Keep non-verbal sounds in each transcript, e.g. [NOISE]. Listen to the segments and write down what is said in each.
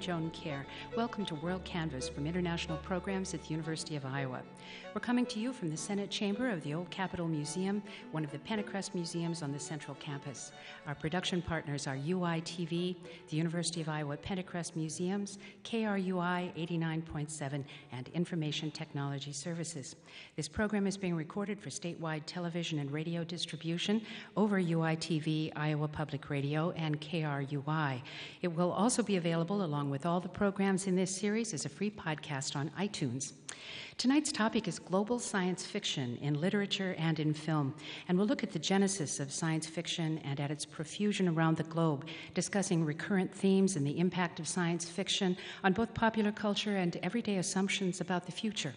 Joan Kjaer. Welcome to WorldCanvass from International Programs at the University of Iowa. We're coming to you from the Senate Chamber of the Old Capitol Museum, one of the Pentacrest museums on the Central Campus. Our production partners are UITV, the University of Iowa Pentacrest Museums, KRUI 89.7, and Information Technology Services. This program is being recorded for statewide television and radio distribution over UITV, Iowa Public Radio, and KRUI. It will also be available along with all the programs in this series is a free podcast on iTunes. Tonight's topic is global science fiction in literature and in film, and we'll look at the genesis of science fiction and at its profusion around the globe, discussing recurrent themes and the impact of science fiction on both popular culture and everyday assumptions about the future.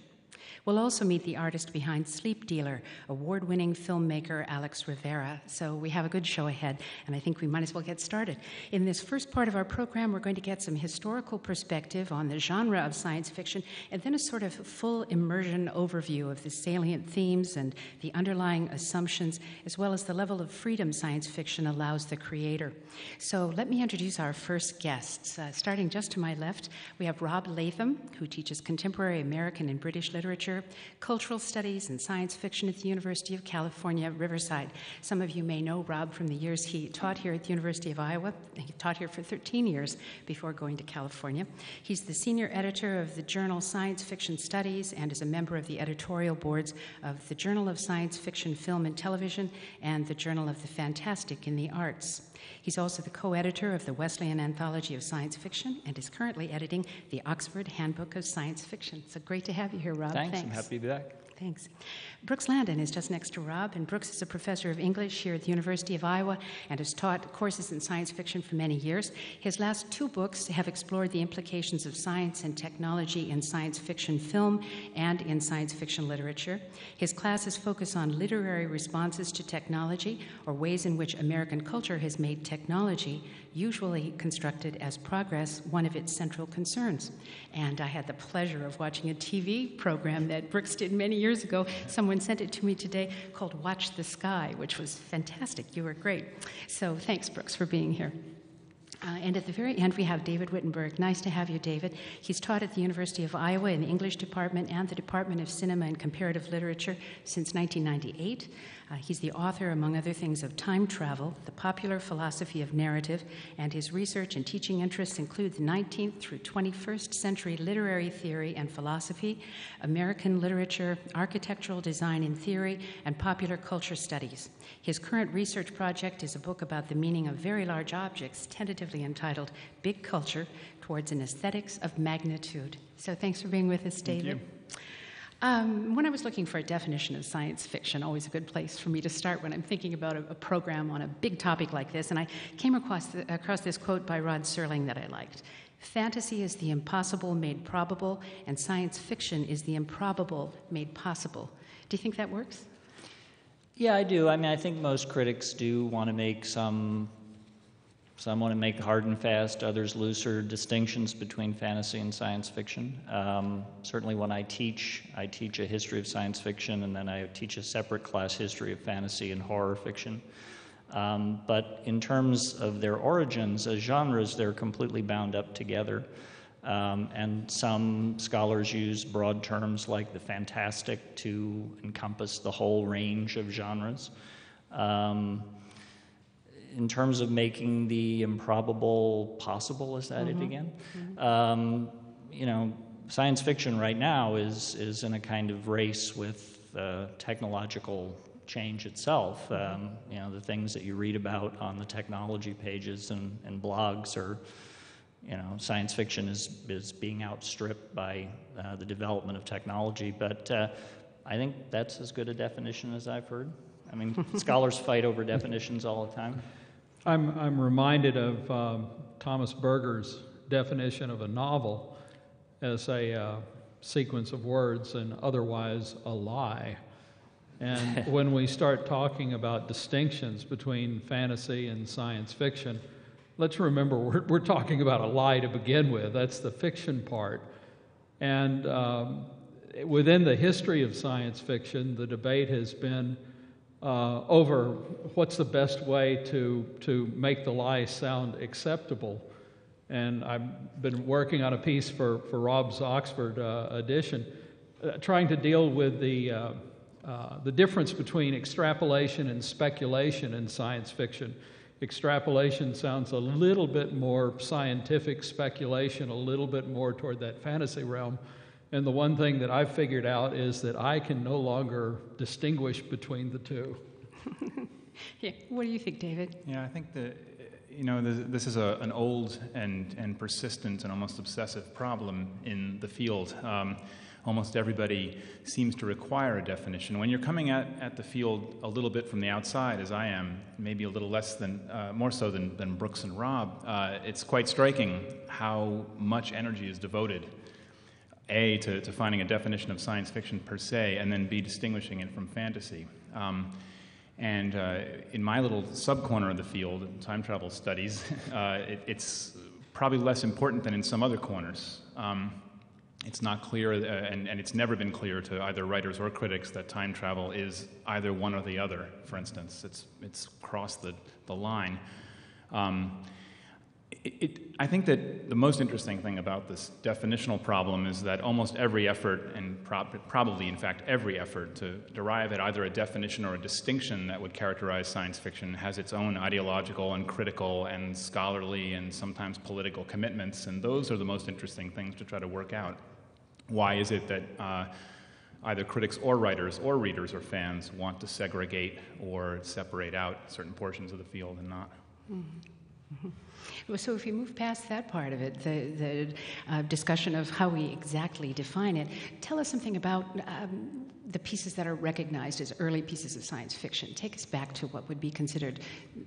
We'll also meet the artist behind Sleep Dealer, award winning filmmaker Alex Rivera. So we have a good show ahead, and I think we might as well get started. In this first part of our program, we're going to get some historical perspective on the genre of science fiction, and then a sort of full immersion overview of the salient themes and the underlying assumptions, as well as the level of freedom science fiction allows the creator. So let me introduce our first guests. Uh, starting just to my left, we have Rob Latham, who teaches contemporary American and British literature literature, cultural studies, and science fiction at the University of California, Riverside. Some of you may know Rob from the years he taught here at the University of Iowa. He taught here for 13 years before going to California. He's the senior editor of the journal Science Fiction Studies and is a member of the editorial boards of the Journal of Science Fiction, Film, and Television and the Journal of the Fantastic in the Arts. He's also the co editor of the Wesleyan Anthology of Science Fiction and is currently editing the Oxford Handbook of Science Fiction. So great to have you here, Rob. Thanks. Thanks. I'm happy to be back. Thanks. Brooks Landon is just next to Rob, and Brooks is a professor of English here at the University of Iowa and has taught courses in science fiction for many years. His last two books have explored the implications of science and technology in science fiction film and in science fiction literature. His classes focus on literary responses to technology or ways in which American culture has made technology usually constructed as progress, one of its central concerns. And I had the pleasure of watching a TV program that Brooks did many years ago. Someone sent it to me today called Watch the Sky, which was fantastic. You were great. So thanks, Brooks, for being here. Uh, and at the very end, we have David Wittenberg. Nice to have you, David. He's taught at the University of Iowa in the English Department and the Department of Cinema and Comparative Literature since 1998. Uh, he's the author, among other things, of Time Travel, The Popular Philosophy of Narrative, and his research and teaching interests include the 19th through 21st century literary theory and philosophy, American literature, architectural design and theory, and popular culture studies. His current research project is a book about the meaning of very large objects, tentatively entitled Big Culture Towards an Aesthetics of Magnitude. So thanks for being with us, David. Um, when I was looking for a definition of science fiction, always a good place for me to start when I'm thinking about a, a program on a big topic like this, and I came across, the, across this quote by Rod Serling that I liked. Fantasy is the impossible made probable, and science fiction is the improbable made possible. Do you think that works? Yeah, I do. I mean, I think most critics do want to make some some want to make hard and fast, others looser distinctions between fantasy and science fiction. Um, certainly, when I teach, I teach a history of science fiction, and then I teach a separate class history of fantasy and horror fiction. Um, but in terms of their origins as genres, they're completely bound up together. Um, and some scholars use broad terms like the fantastic to encompass the whole range of genres. Um, in terms of making the improbable possible, is that mm-hmm. it again? Mm-hmm. Um, you know, science fiction right now is is in a kind of race with uh, technological change itself. Mm-hmm. Um, you know, the things that you read about on the technology pages and, and blogs are, you know, science fiction is is being outstripped by uh, the development of technology. But uh, I think that's as good a definition as I've heard. I mean, [LAUGHS] scholars fight over definitions all the time. I'm, I'm reminded of um, Thomas Berger's definition of a novel as a uh, sequence of words and otherwise a lie. And [LAUGHS] when we start talking about distinctions between fantasy and science fiction, let's remember we're, we're talking about a lie to begin with. That's the fiction part. And um, within the history of science fiction, the debate has been uh, over what's the best way to, to make the lie sound acceptable. And I've been working on a piece for, for Rob's Oxford uh, edition, uh, trying to deal with the, uh, uh, the difference between extrapolation and speculation in science fiction. Extrapolation sounds a little bit more scientific, speculation a little bit more toward that fantasy realm. And the one thing that I've figured out is that I can no longer distinguish between the two. [LAUGHS] yeah. What do you think, David? Yeah, I think that you know this, this is a, an old and, and persistent and almost obsessive problem in the field. Um, almost everybody seems to require a definition. When you're coming at, at the field a little bit from the outside, as I am, maybe a little less than, uh, more so than, than Brooks and Rob, uh, it's quite striking how much energy is devoted a, to, to finding a definition of science fiction per se, and then B, distinguishing it from fantasy. Um, and uh, in my little subcorner of the field, time travel studies, [LAUGHS] uh, it, it's probably less important than in some other corners. Um, it's not clear, uh, and, and, it's never been clear to either writers or critics that time travel is either one or the other, for instance. It's, it's crossed the, the line. Um, it, I think that the most interesting thing about this definitional problem is that almost every effort, and probably, in fact, every effort to derive at either a definition or a distinction that would characterize science fiction has its own ideological and critical and scholarly and sometimes political commitments, and those are the most interesting things to try to work out. Why is it that uh, either critics or writers or readers or fans want to segregate or separate out certain portions of the field and not? Mm-hmm. Well, so if you move past that part of it, the, the uh, discussion of how we exactly define it, tell us something about um, the pieces that are recognized as early pieces of science fiction. Take us back to what would be considered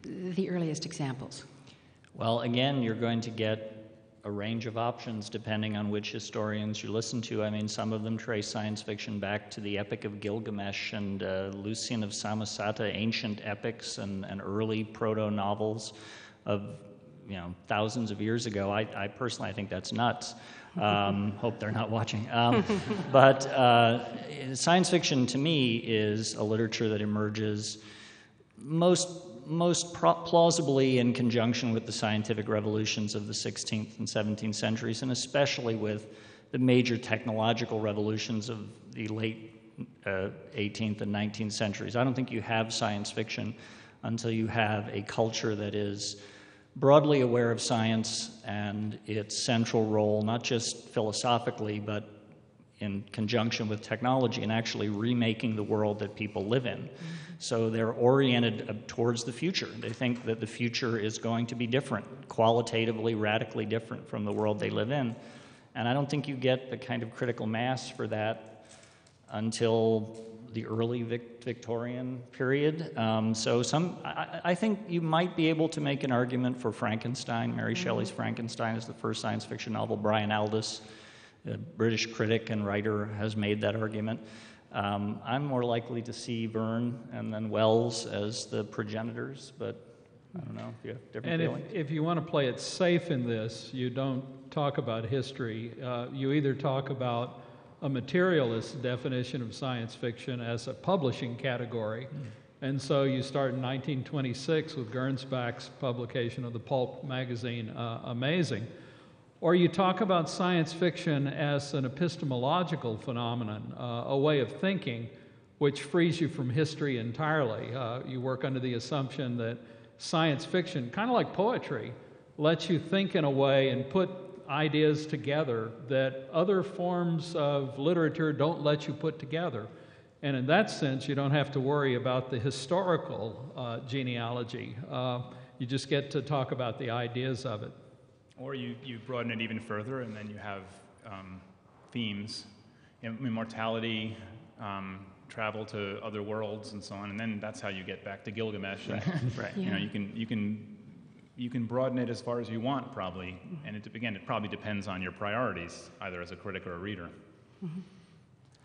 the earliest examples. Well, again, you're going to get a range of options depending on which historians you listen to. I mean, some of them trace science fiction back to the Epic of Gilgamesh and uh, Lucian of Samosata, ancient epics and, and early proto novels of you know thousands of years ago. I, I personally I think that's nuts. Um, [LAUGHS] hope they're not watching. Um, [LAUGHS] but uh, science fiction to me is a literature that emerges most most pro- plausibly in conjunction with the scientific revolutions of the 16th and 17th centuries, and especially with the major technological revolutions of the late uh, 18th and 19th centuries. I don't think you have science fiction until you have a culture that is broadly aware of science and its central role, not just philosophically, but in conjunction with technology and actually remaking the world that people live in. Mm-hmm. So they're oriented uh, towards the future. They think that the future is going to be different, qualitatively, radically different from the world they live in. And I don't think you get the kind of critical mass for that until the early Vic- Victorian period. Um, so some, I, I, think you might be able to make an argument for Frankenstein. Mary mm-hmm. Shelley's Frankenstein is the first science fiction novel. Brian Aldiss, a British critic and writer, has made that argument. Um, I'm more likely to see Verne and then Wells as the progenitors, but I don't know if you have different and feelings. If, if you want to play it safe in this, you don't talk about history. Uh, you either talk about a materialist definition of science fiction as a publishing category. Mm. And so you start in 1926 with Gernsback's publication of the pulp magazine, uh, Amazing. Or you talk about science fiction as an epistemological phenomenon, uh, a way of thinking which frees you from history entirely. Uh, you work under the assumption that science fiction, kind of like poetry, lets you think in a way and put ideas together that other forms of literature don't let you put together. And in that sense, you don't have to worry about the historical uh, genealogy. Uh, you just get to talk about the ideas of it. Or you, you broaden it even further, and then you have um, themes immortality, um, travel to other worlds, and so on. And then that's how you get back to Gilgamesh. Right. right. Yeah. You know, you can, you can you can broaden it as far as you want, probably. And it, again, it probably depends on your priorities, either as a critic or a reader. Mm-hmm.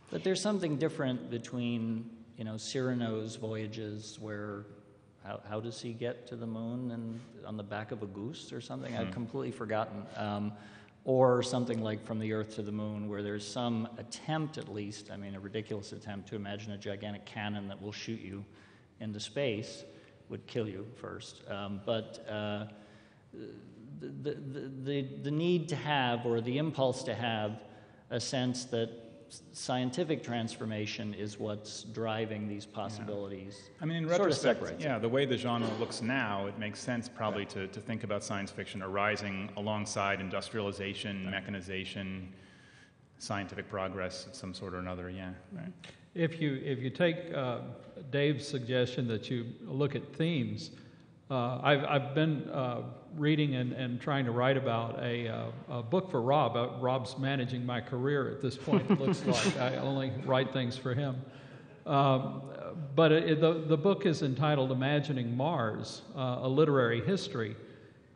But there's something different between, you know, Cyrano's voyages where how, how does he get to the moon and on the back of a goose or something? Mm-hmm. I've completely forgotten. Um, or something like From the Earth to the Moon, where there's some attempt, at least, I mean, a ridiculous attempt to imagine a gigantic cannon that will shoot you into space would kill you first. Um, but uh, the, the, the, the need to have or the impulse to have a sense that scientific transformation is what's driving these possibilities. I mean, in sort of retrospect, separates yeah, the way the genre looks now, it makes sense probably to, to think about science fiction arising alongside industrialization, mechanization, scientific progress of some sort or another. Yeah, right. If you, if you take uh, Dave's suggestion that you look at themes, uh, I've, I've been uh, reading and, and trying to write about a, uh, a book for Rob. Uh, Rob's managing my career at this point, it looks like. [LAUGHS] I only write things for him. Um, but it, the, the book is entitled Imagining Mars, uh, a literary history.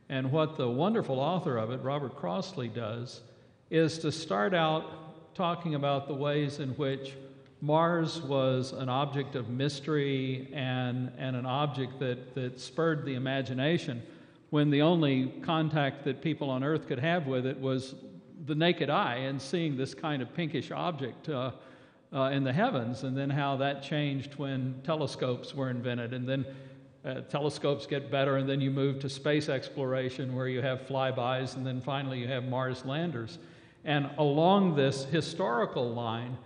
And what the wonderful author of it, Robert Crossley, does is to start out talking about the ways in which Mars was an object of mystery and, and an object that, that spurred the imagination when the only contact that people on Earth could have with it was the naked eye and seeing this kind of pinkish object uh, uh, in the heavens, and then how that changed when telescopes were invented, and then uh, telescopes get better, and then you move to space exploration where you have flybys, and then finally you have Mars landers. And along this historical line,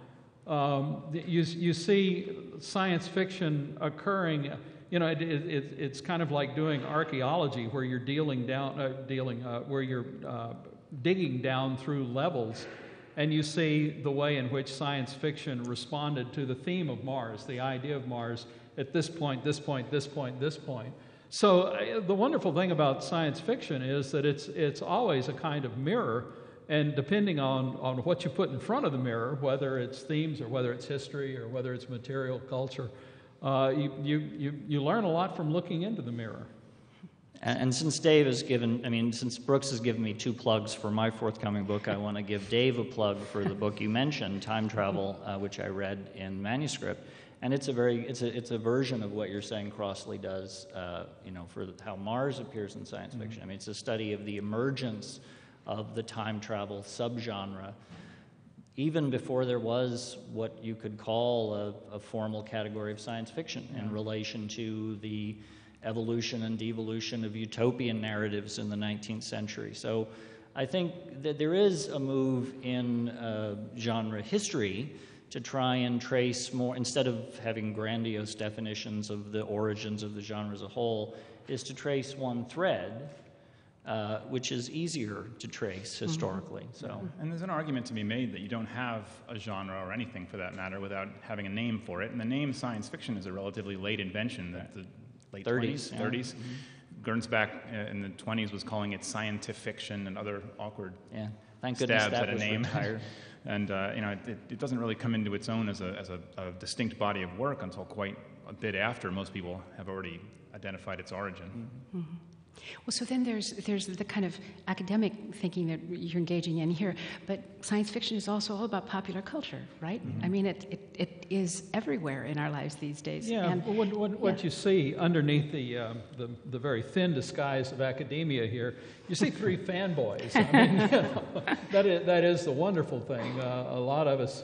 um, you, you see science fiction occurring. You know, it, it, it's kind of like doing archaeology, where you're dealing down, uh, dealing, uh, where you're uh, digging down through levels, and you see the way in which science fiction responded to the theme of Mars, the idea of Mars at this point, this point, this point, this point. So uh, the wonderful thing about science fiction is that it's it's always a kind of mirror and depending on, on what you put in front of the mirror, whether it's themes or whether it's history or whether it's material culture, uh, you, you, you, you learn a lot from looking into the mirror. And, and, since Dave has given, I mean, since Brooks has given me two plugs for my forthcoming book, I want to give Dave a plug for the book you mentioned, Time Travel, uh, which I read in manuscript. And it's a very, it's a, it's a version of what you're saying Crossley does, uh, you know, for how Mars appears in science fiction. Mm-hmm. I mean, it's a study of the emergence of the time travel subgenre, even before there was what you could call a, a formal category of science fiction yeah. in relation to the evolution and devolution of utopian narratives in the 19th century. So I think that there is a move in uh, genre history to try and trace more, instead of having grandiose definitions of the origins of the genre as a whole, is to trace one thread uh, which is easier to trace mm-hmm. historically. Mm-hmm. So, and there's an argument to be made that you don't have a genre or anything for that matter without having a name for it. And the name science fiction is a relatively late invention, the, the late 30s, 20s, yeah. 30s. Mm-hmm. Gernsback uh, in the 20s was calling it scientific fiction and other awkward yeah. Thank goodness stabs that at a name. [LAUGHS] And uh, you know, it, it, doesn't really come into its own as, a, as a, a distinct body of work until quite a bit after most people have already identified its origin. Mm-hmm. Well, so then there's, there's the kind of academic thinking that you're engaging in here, but science fiction is also all about popular culture, right? Mm-hmm. I mean, it, it, it is everywhere in our lives these days. Yeah, and, what, what, yeah. what you see underneath the, uh, the, the, very thin disguise of academia here, you see three [LAUGHS] fanboys. I mean, [LAUGHS] you know, that, is, that is the wonderful thing. Uh, a lot of us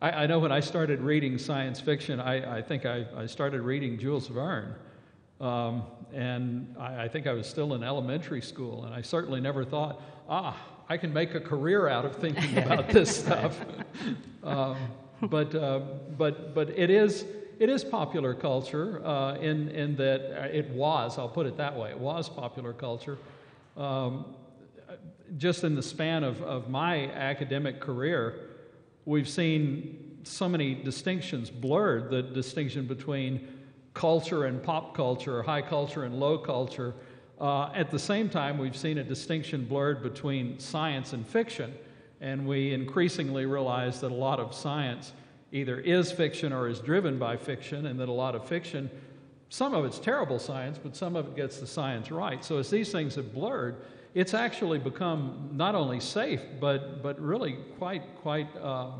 I, I, know when I started reading science fiction, I, I think I, I, started reading Jules Verne. Um, and I, I, think I was still in elementary school, and I certainly never thought, ah, I can make a career out of thinking [LAUGHS] about this stuff. um, but, uh, but, but it is, it is popular culture uh, in, in that it was, I'll put it that way, it was popular culture. Um, just in the span of, of my academic career, we've seen so many distinctions blurred the distinction between culture and pop culture, or high culture and low culture. Uh, at the same time, we've seen a distinction blurred between science and fiction, and we increasingly realize that a lot of science either is fiction or is driven by fiction, and that a lot of fiction, some of it's terrible science, but some of it gets the science right. So as these things have blurred, it's actually become not only safe, but, but really quite, quite. Uh,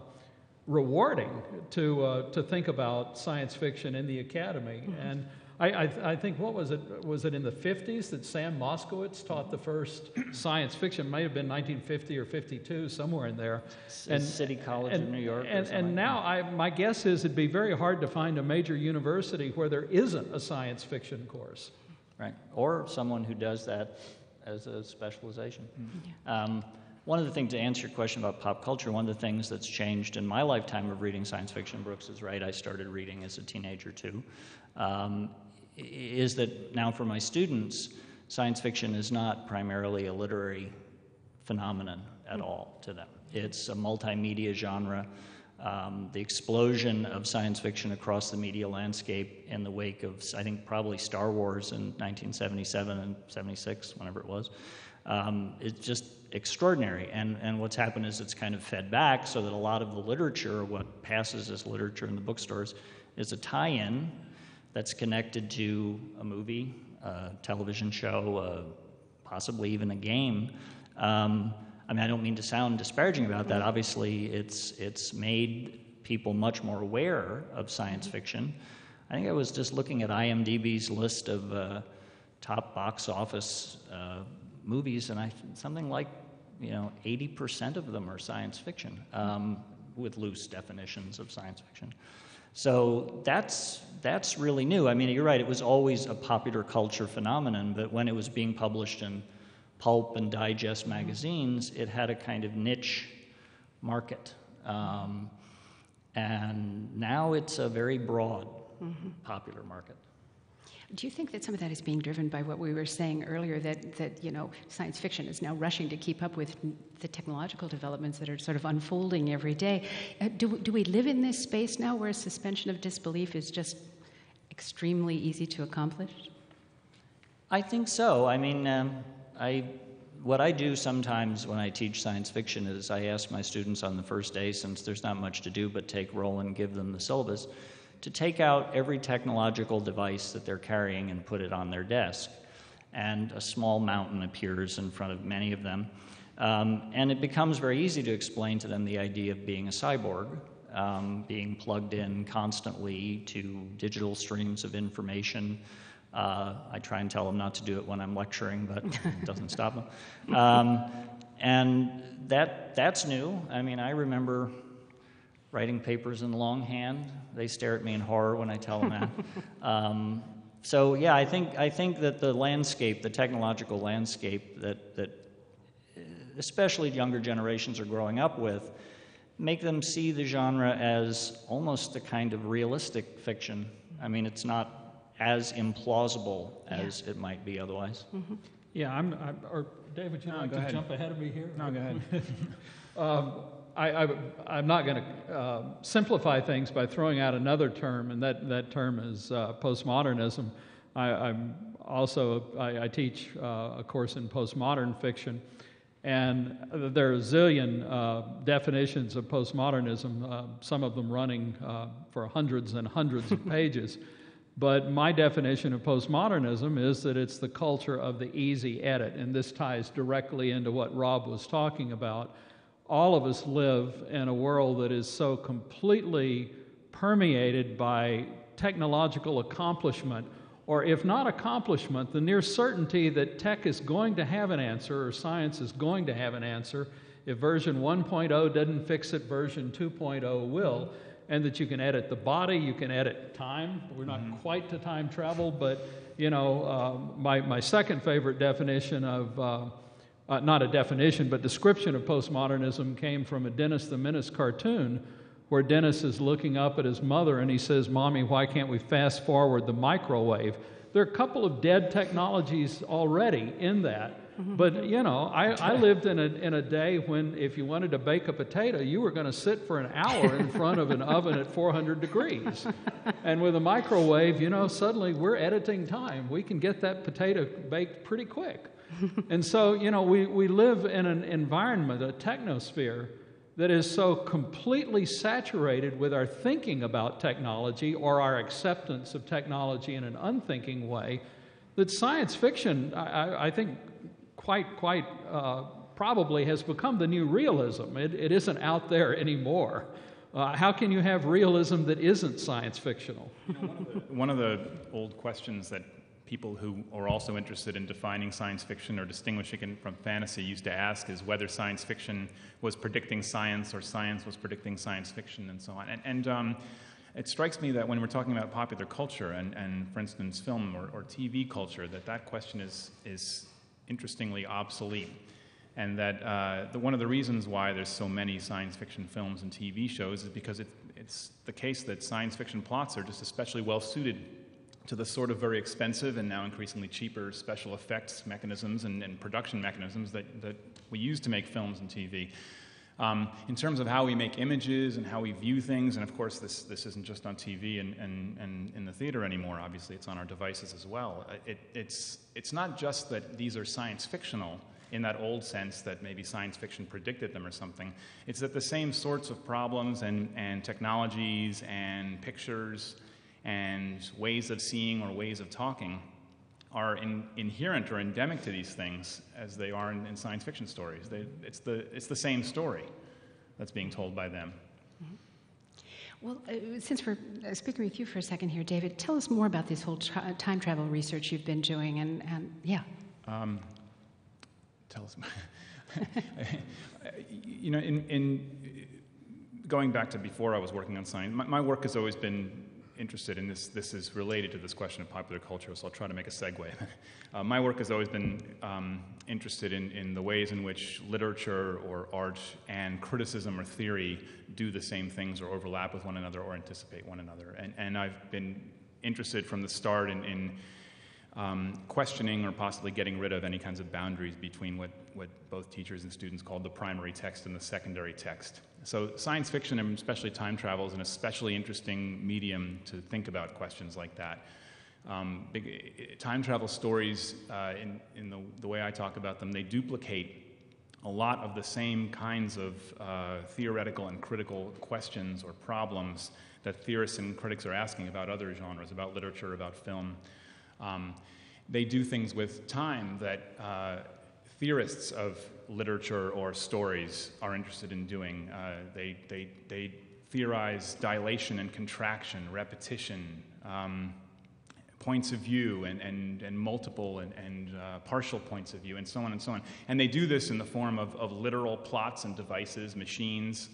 rewarding to, uh, to think about science fiction in the academy. Mm-hmm. And I, I, I, think, what was it? Was it in the 50s that Sam Moskowitz taught the first science fiction? It might have been 1950 or 52, somewhere in there. And, City College and, in New York. And, and now, I, my guess is it'd be very hard to find a major university where there isn't a science fiction course. Right. Or someone who does that as a specialization. Um, one of the things to answer your question about pop culture, one of the things that's changed in my lifetime of reading science fiction, Brooks is right, I started reading as a teenager too, um, is that now for my students, science fiction is not primarily a literary phenomenon at all to them. It's a multimedia genre. Um, the explosion of science fiction across the media landscape in the wake of, I think, probably Star Wars in 1977 and 76, whenever it was, um, it's just extraordinary. And, and what's happened is it's kind of fed back so that a lot of the literature, what passes as literature in the bookstores, is a tie in that's connected to a movie, a television show, uh, possibly even a game. Um, I mean, I don't mean to sound disparaging about that. Obviously, it's, it's made people much more aware of science fiction. I think I was just looking at IMDb's list of uh, top box office uh, movies, and I something like you know 80% of them are science fiction, um, with loose definitions of science fiction. So that's that's really new. I mean, you're right; it was always a popular culture phenomenon, but when it was being published in pulp and digest magazines, it had a kind of niche market. Um, and now it's a very broad, mm-hmm. popular market. Do you think that some of that is being driven by what we were saying earlier that, that you know science fiction is now rushing to keep up with the technological developments that are sort of unfolding every day? Uh, do, do we live in this space now where suspension of disbelief is just extremely easy to accomplish? I think so. I mean, um, I, what I do sometimes when I teach science fiction is I ask my students on the first day, since there's not much to do but take roll and give them the syllabus, to take out every technological device that they're carrying and put it on their desk. And a small mountain appears in front of many of them. Um, and it becomes very easy to explain to them the idea of being a cyborg, um, being plugged in constantly to digital streams of information. Uh, I try and tell them not to do it when I'm lecturing, but it doesn't stop them. [LAUGHS] Um, and that, that's new. I mean, I remember writing papers in longhand. They stare at me in horror when I tell them that. [LAUGHS] Um, so yeah, I think I think that the landscape, the technological landscape that that especially younger generations are growing up with, make them see the genre as almost a kind of realistic fiction. I mean, it's not as implausible as yeah. it might be otherwise. Mm-hmm. Yeah, I'm, I'm, or David, you no, like to ahead. jump ahead of me here? No, go ahead. [LAUGHS] [LAUGHS] um, I, am not going to uh, simplify things by throwing out another term, and that, that term is uh, postmodernism. I, am also I, I teach uh, a course in postmodern fiction, and there are a zillion uh, definitions of postmodernism, uh, some of them running uh, for hundreds and hundreds of [LAUGHS] pages. But my definition of postmodernism is that it's the culture of the easy edit, and this ties directly into what Rob was talking about. All of us live in a world that is so completely permeated by technological accomplishment, or if not accomplishment, the near certainty that tech is going to have an answer or science is going to have an answer. If version 1.0 doesn't fix it, version 2.0 will and that you can edit the body, you can edit time. We're not mm-hmm. quite to time travel, but you know, uh, my, my second favorite definition of, uh, uh, not a definition, but description of postmodernism came from a Dennis the Menace cartoon where Dennis is looking up at his mother and he says, Mommy, why can't we fast forward the microwave? There are a couple of dead technologies already in that Mm-hmm. But, you know, I, I lived in a, in a day when if you wanted to bake a potato, you were going to sit for an hour in front of an [LAUGHS] oven at 400 degrees. And with a microwave, you know, suddenly we're editing time. We can get that potato baked pretty quick. [LAUGHS] and so, you know, we, we live in an environment, a technosphere, that is so completely saturated with our thinking about technology or our acceptance of technology in an unthinking way that science fiction, I, I think, quite, quite uh, probably has become the new realism. It, it isn't out there anymore. Uh, how can you have realism that isn't science fictional? You know, one, of the, one, of the, old questions that people who are also interested in defining science fiction or distinguishing it from fantasy used to ask is whether science fiction was predicting science or science was predicting science fiction and so on. And, and um, it strikes me that when we're talking about popular culture and, and for instance, film or, or TV culture, that that question is, is interestingly obsolete. And that uh, the, one of the reasons why there's so many science fiction films and TV shows is because it, it's the case that science fiction plots are just especially well suited to the sort of very expensive and now increasingly cheaper special effects mechanisms and, and production mechanisms that, that we use to make films and TV. Um, in terms of how we make images and how we view things, and of course, this, this isn't just on TV and, and, and in the theater anymore, obviously, it's on our devices as well. Uh, it, it's, it's not just that these are science fictional in that old sense that maybe science fiction predicted them or something. It's that the same sorts of problems and, and technologies and pictures and ways of seeing or ways of talking are in, inherent or endemic to these things as they are in, in science fiction stories. They, it's, the, it's the same story that's being told by them. Mm-hmm. Well, uh, since we're uh, speaking with you for a second here, David, tell us more about this whole tra- time travel research you've been doing, and, and yeah. Um, tell us. [LAUGHS] you know, in, in, going back to before I was working on science, my, my work has always been interested in this. This is related to this question of popular culture, so I'll try to make a segue. [LAUGHS] uh, my work has always been um, interested in, in the ways in which literature or art and criticism or theory do the same things or overlap with one another or anticipate one another. And, and I've been interested from the start in, in um, questioning or possibly getting rid of any kinds of boundaries between what, what both teachers and students called the primary text and the secondary text. So, science fiction, and especially time travel, is an especially interesting medium to think about questions like that. Um, big, time travel stories, uh, in, in the, the, way I talk about them, they duplicate a lot of the same kinds of uh, theoretical and critical questions or problems that theorists and critics are asking about other genres, about literature, about film. Um, they do things with time that uh, theorists of literature or stories are interested in doing. Uh, they, they, they theorize dilation and contraction, repetition, um, points of view, and, and, and multiple and, and uh, partial points of view, and so on and so on. And they do this in the form of, of literal plots and devices, machines,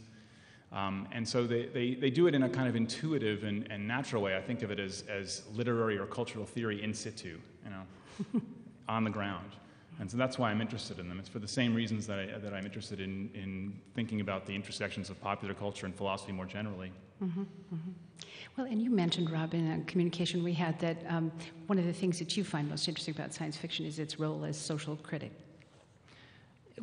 um, and so they, they, they do it in a kind of intuitive and, and natural way. I think of it as, as literary or cultural theory in situ, you know, [LAUGHS] on the ground. And so that's why I'm interested in them. It's for the same reasons that, I, that I'm interested in, in thinking about the intersections of popular culture and philosophy more generally. Mm-hmm, mm-hmm. Well, and you mentioned, Rob, in a communication we had, that um, one of the things that you find most interesting about science fiction is its role as social critic.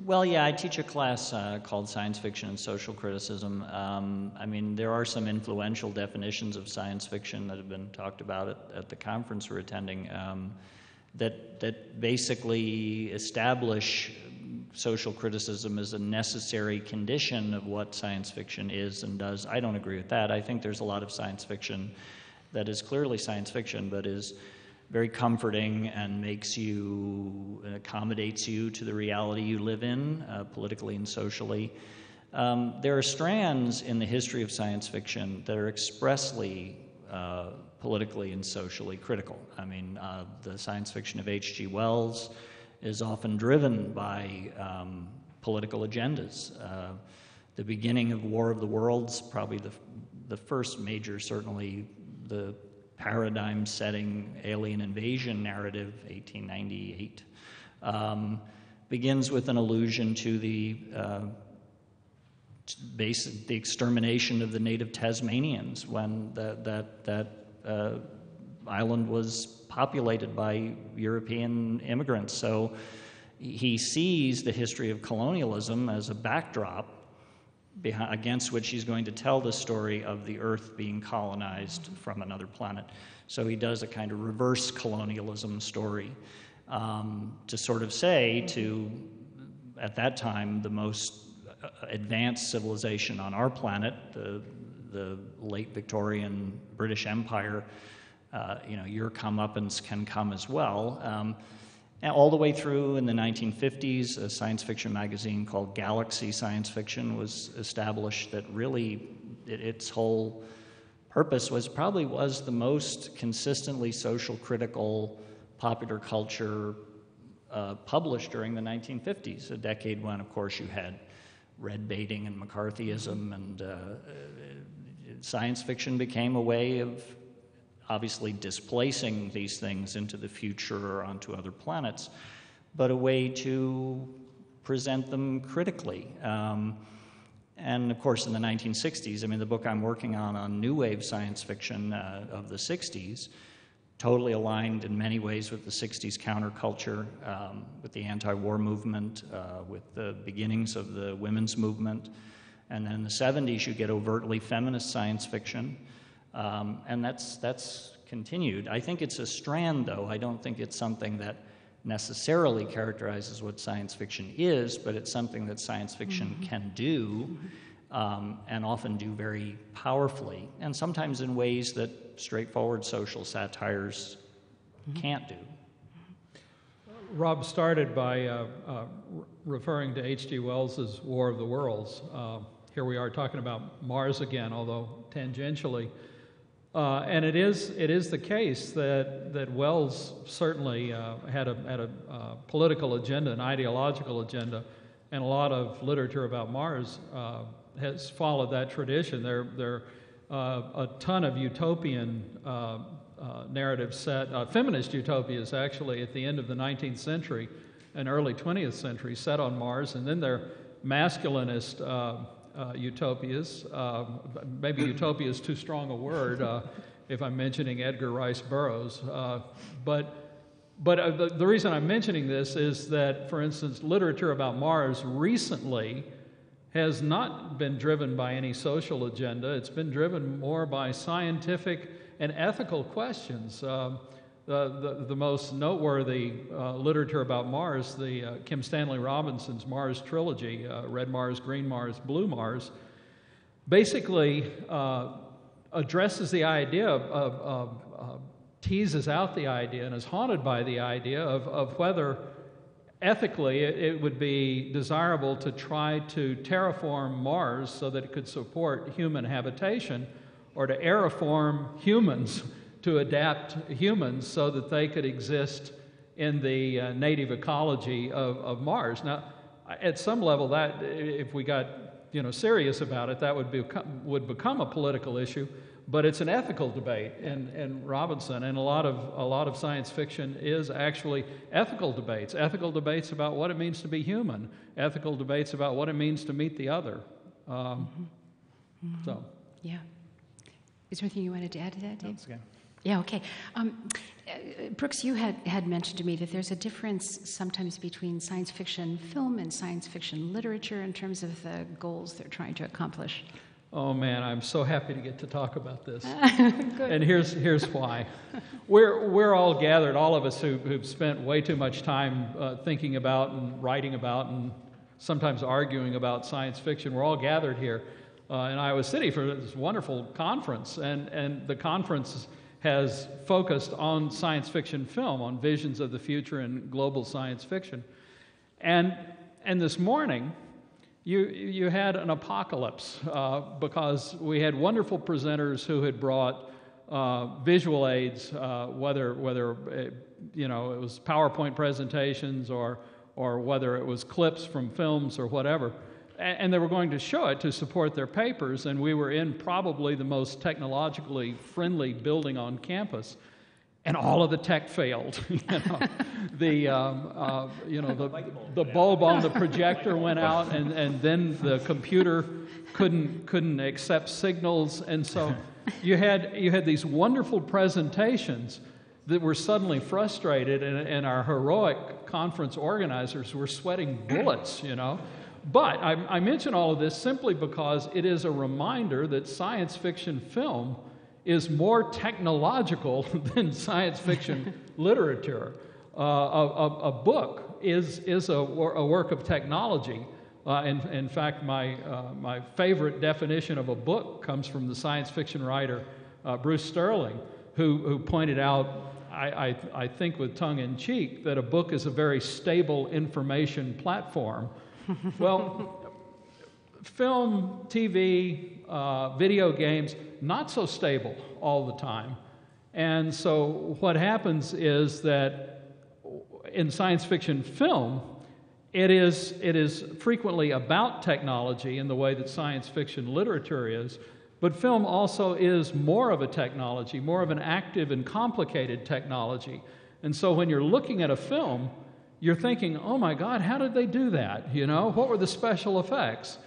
Well, yeah, I teach a class uh, called Science Fiction and Social Criticism. Um, I mean, there are some influential definitions of science fiction that have been talked about at, at the conference we're attending um, that, that basically establish social criticism as a necessary condition of what science fiction is and does. I don't agree with that. I think there's a lot of science fiction that is clearly science fiction, but is very comforting and makes you, accommodates you to the reality you live in, uh, politically and socially. Um, there are strands in the history of science fiction that are expressly uh, politically and socially critical. I mean, uh, the science fiction of H.G. Wells is often driven by um, political agendas. Uh, the beginning of War of the Worlds, probably the, the first major, certainly the paradigm setting alien invasion narrative, 1898, um, begins with an allusion to the uh, basic, the extermination of the native Tasmanians when that, that, that uh, island was populated by European immigrants. So he sees the history of colonialism as a backdrop behind, against which he's going to tell the story of the Earth being colonized from another planet. So he does a kind of reverse colonialism story um, to sort of say to, at that time, the most uh, advanced civilization on our planet, the, the late Victorian British Empire, uh, you know, your comeuppance can come as well. Um, all the way through in the 1950s, a science fiction magazine called Galaxy Science Fiction was established that really it, its whole purpose was probably was the most consistently social critical popular culture uh, published during the 1950s, a decade when, of course, you had red baiting and McCarthyism, and uh science fiction became a way of obviously displacing these things into the future or onto other planets. but a way to present them critically. Um, and of course, in the 1960s, I mean, the book I'm working on on new wave science fiction uh, of the 60s totally aligned in many ways with the 60s counterculture, um, with the anti war movement, uh, with the beginnings of the women's movement. And then in the 70s, you get overtly feminist science fiction. Um, and that's, that's continued. I think it's a strand, though. I don't think it's something that necessarily characterizes what science fiction is, but it's something that science fiction mm-hmm. can do um, and often do very powerfully, and sometimes in ways that straightforward social satires mm-hmm. can't do. Rob started by uh, uh, referring to H.G. Wells's War of the Worlds. Uh, here we are talking about Mars again, although tangentially. Uh, and it is, it is the case that, that Wells certainly uh, had a, had a uh, political agenda, an ideological agenda, and a lot of literature about Mars has followed that tradition. There, there uh, a ton of utopian uh, uh, narratives set, uh, feminist utopias actually, at the end of the 19th century and early 20th century set on Mars, and then there are masculinist uh, uh, utopias. maybe utopia is too strong a word if I'm mentioning Edgar Rice Burroughs, but but uh, the, the, reason I'm mentioning this is that, for instance, literature about Mars recently has not been driven by any social agenda. It's been driven more by scientific and ethical questions. The, the, most noteworthy uh, literature about Mars, the uh, Kim Stanley Robinson's Mars trilogy, uh, Red Mars, Green Mars, Blue Mars, basically uh, addresses the idea of, of, of teases out the idea and is haunted by the idea of, of whether ethically, it, it, would be desirable to try to terraform Mars so that it could support human habitation, or to areoform humans [LAUGHS] to adapt humans so that they could exist in the uh, native ecology of, of Mars. Now, at some level, that if we got you know serious about it, that would become, would become a political issue but it's an ethical debate and, in Robinson, and a lot of a lot of science fiction is actually ethical debates, ethical debates about what it means to be human, ethical debates about what it means to meet the other. Um, mm-hmm. Mm-hmm. So, yeah. Is there anything you wanted to add to that, Dave? okay. Yeah, okay. Um, uh, Brooks, you had, had mentioned to me that there's a difference sometimes between science fiction film and science fiction literature in terms of the goals they're trying to accomplish. Oh man, I'm so happy to get to talk about this. [LAUGHS] and here's, here's why. We're, we're all gathered, all of us who, who've spent way too much time uh, thinking about and writing about and sometimes arguing about science fiction. We're all gathered here uh, in Iowa City for this wonderful conference. And, and the conference has focused on science fiction film, on visions of the future and global science fiction. And, and this morning, you, you had an apocalypse uh, because we had wonderful presenters who had brought uh, visual aids, uh, whether, whether it, you know, it was PowerPoint presentations or, or whether it was clips from films or whatever. And, they were going to show it to support their papers, and we were in probably the most technologically friendly building on campus and all of the tech failed. [LAUGHS] the um, uh, you know the, the bulb on the projector went out, and, and then the computer couldn't couldn't accept signals, and so you had you had these wonderful presentations that were suddenly frustrated, and, and our heroic conference organizers were sweating bullets. You know. But I, I mention all of this simply because it is a reminder that science fiction film is more technological [LAUGHS] than science fiction [LAUGHS] literature. Uh, a, a, a, book is, is a, a work of technology. Uh, in, in fact, my, uh, my favorite definition of a book comes from the science fiction writer uh, Bruce Sterling, who, who pointed out, I, I, I think with tongue in cheek, that a book is a very stable information platform. Well, film, TV, uh, video games, not so stable all the time. And so what happens is that in science fiction film, it is, it is frequently about technology in the way that science fiction literature is, but film also is more of a technology, more of an active and complicated technology. And so when you're looking at a film, you're thinking, oh my God, how did they do that? You know, what were the special effects?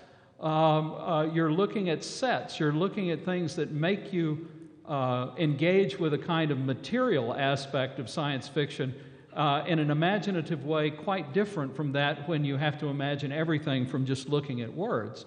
Um, uh, you're looking at sets, you're looking at things that make you uh, engage with a kind of material aspect of science fiction uh, in an imaginative way quite different from that when you have to imagine everything from just looking at words.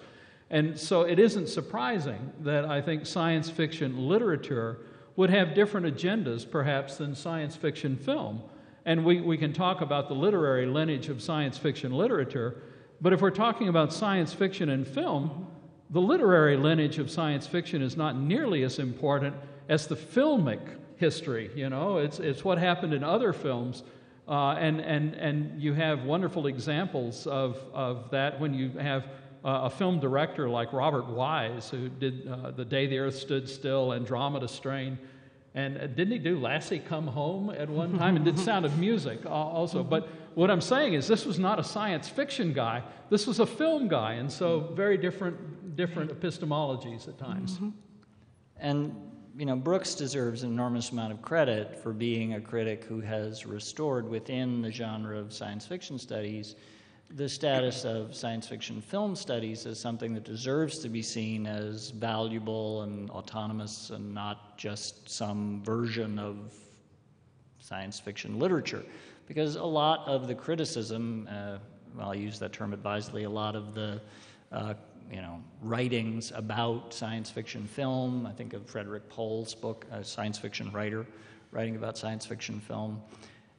And so it isn't surprising that I think science fiction literature would have different agendas, perhaps, than science fiction film. And we, we can talk about the literary lineage of science fiction literature, but if we're talking about science fiction and film, the literary lineage of science fiction is not nearly as important as the filmic history. You know, it's, it's what happened in other films. Uh, and, and, and you have wonderful examples of, of that when you have uh, a film director like Robert Wise, who did uh, The Day the Earth Stood Still, Andromeda Strain. And uh, didn't he do Lassie Come Home at one time? And did Sound of Music also. But what I'm saying is, this was not a science fiction guy. This was a film guy, and so very different, different epistemologies at times. Mm-hmm. And you know, Brooks deserves an enormous amount of credit for being a critic who has restored within the genre of science fiction studies the status of science fiction film studies as something that deserves to be seen as valuable and autonomous and not just some version of science fiction literature. Because a lot of the criticism, uh, well, I'll use that term advisedly, a lot of the uh, you know, writings about science fiction film. I think of Frederik Pohl's book, a science fiction writer writing about science fiction film.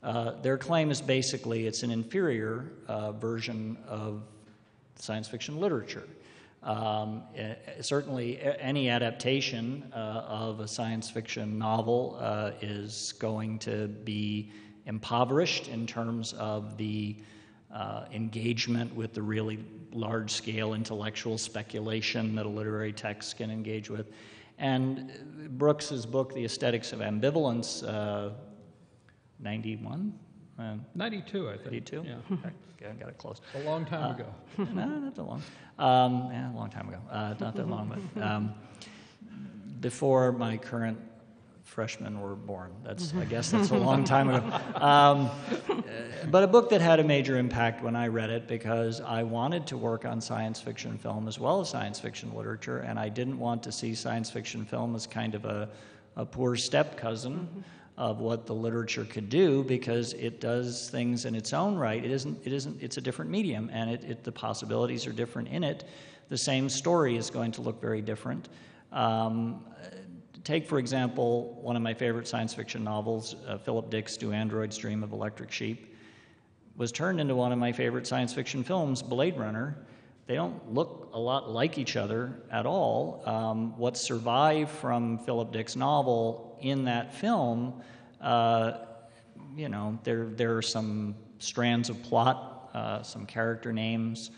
Uh, their claim is basically it's an inferior uh, version of science fiction literature. Um, uh, certainly, any adaptation uh, of a science fiction novel uh, is going to be impoverished in terms of the engagement with the really large scale intellectual speculation that a literary text can engage with. And Brooks's book, The Aesthetics of Ambivalence, 91? Uh, 92, I think. 92? Yeah. [LAUGHS] okay, I got it close. A long time uh, ago. [LAUGHS] no, not that long. Um, yeah, a long time ago. Uh, not that long, but [LAUGHS] um, before my current freshmen were born. That's, I guess that's a long time ago. Um, but a book that had a major impact when I read it because I wanted to work on science fiction film as well as science fiction literature, and I didn't want to see science fiction film as kind of a, a poor step cousin. Of what the literature could do because it does things in its own right. It isn't, it isn't, it's a different medium and it, it the possibilities are different in it. The same story is going to look very different. Um, take, for example, one of my favorite science fiction novels, uh, Philip Dick's Do Androids Dream of Electric Sheep, was turned into one of my favorite science fiction films, Blade Runner. They don't look a lot like each other at all. Um, what survived from Philip Dick's novel in that film, uh, you know, there, there are some strands of plot, uh, some character names,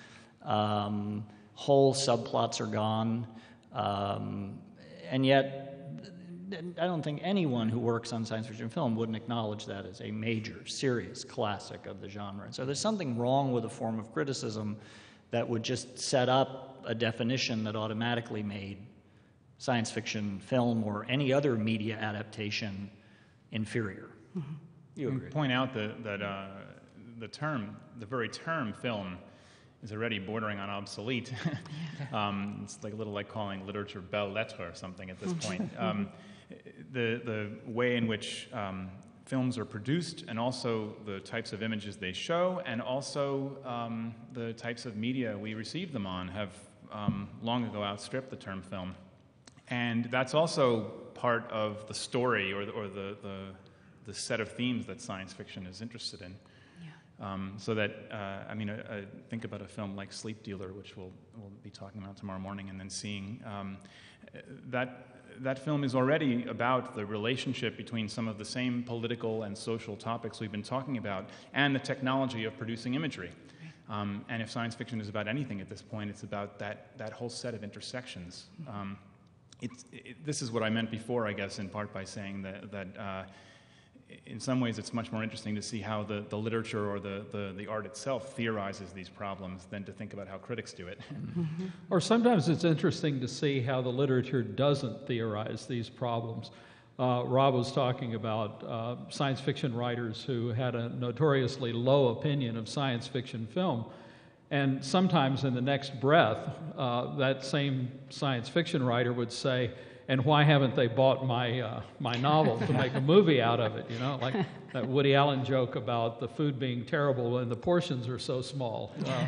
um, whole subplots are gone, um, and yet I don't think anyone who works on science fiction film wouldn't acknowledge that as a major, serious classic of the genre. And so there's something wrong with a form of criticism that would just set up a definition that automatically made science fiction film or any other media adaptation inferior. Mm-hmm. You agree? point out that, that uh, the term, the very term film, is already bordering on obsolete. [LAUGHS] um, it's like a little like calling literature belles lettres or something at this point. [LAUGHS] Um, the, the way in which um, films are produced and also the types of images they show and also um, the types of media we receive them on have um, long ago outstripped the term film. And that's also part of the story or the, or the, the, the set of themes that science fiction is interested in. Um, so that, uh, I mean, uh, uh, think about a film like Sleep Dealer, which we'll, we'll be talking about tomorrow morning, and then seeing um, that that film is already about the relationship between some of the same political and social topics we've been talking about and the technology of producing imagery. Um, and if science fiction is about anything at this point, it's about that, that whole set of intersections. Um, it, this is what I meant before, I guess, in part by saying that, that uh, in some ways, it's much more interesting to see how the, the literature or the, the, the art itself theorizes these problems than to think about how critics do it. Mm-hmm. Or sometimes it's interesting to see how the literature doesn't theorize these problems. uh, Rob was talking about uh, science fiction writers who had a notoriously low opinion of science fiction film. And sometimes in the next breath, uh, that same science fiction writer would say, and why haven't they bought my, uh, my novel to make a movie out of it? You know, like that Woody Allen joke about the food being terrible and the portions are so small. Uh,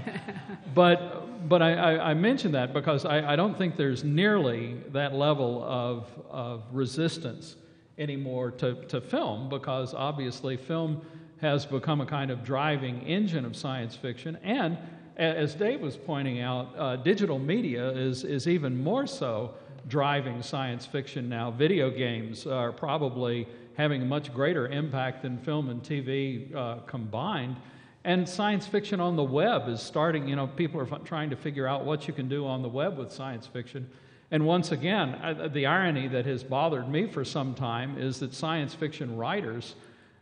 but but I, I, I mention that because I, I don't think there's nearly that level of, of resistance anymore to, to film because obviously film has become a kind of driving engine of science fiction and as Dave was pointing out, uh, digital media is, is even more so driving science fiction now. Video games are probably having a much greater impact than film and TV uh, combined. And science fiction on the web is starting, you know, people are f- trying to figure out what you can do on the web with science fiction. And once again, uh, the irony that has bothered me for some time is that science fiction writers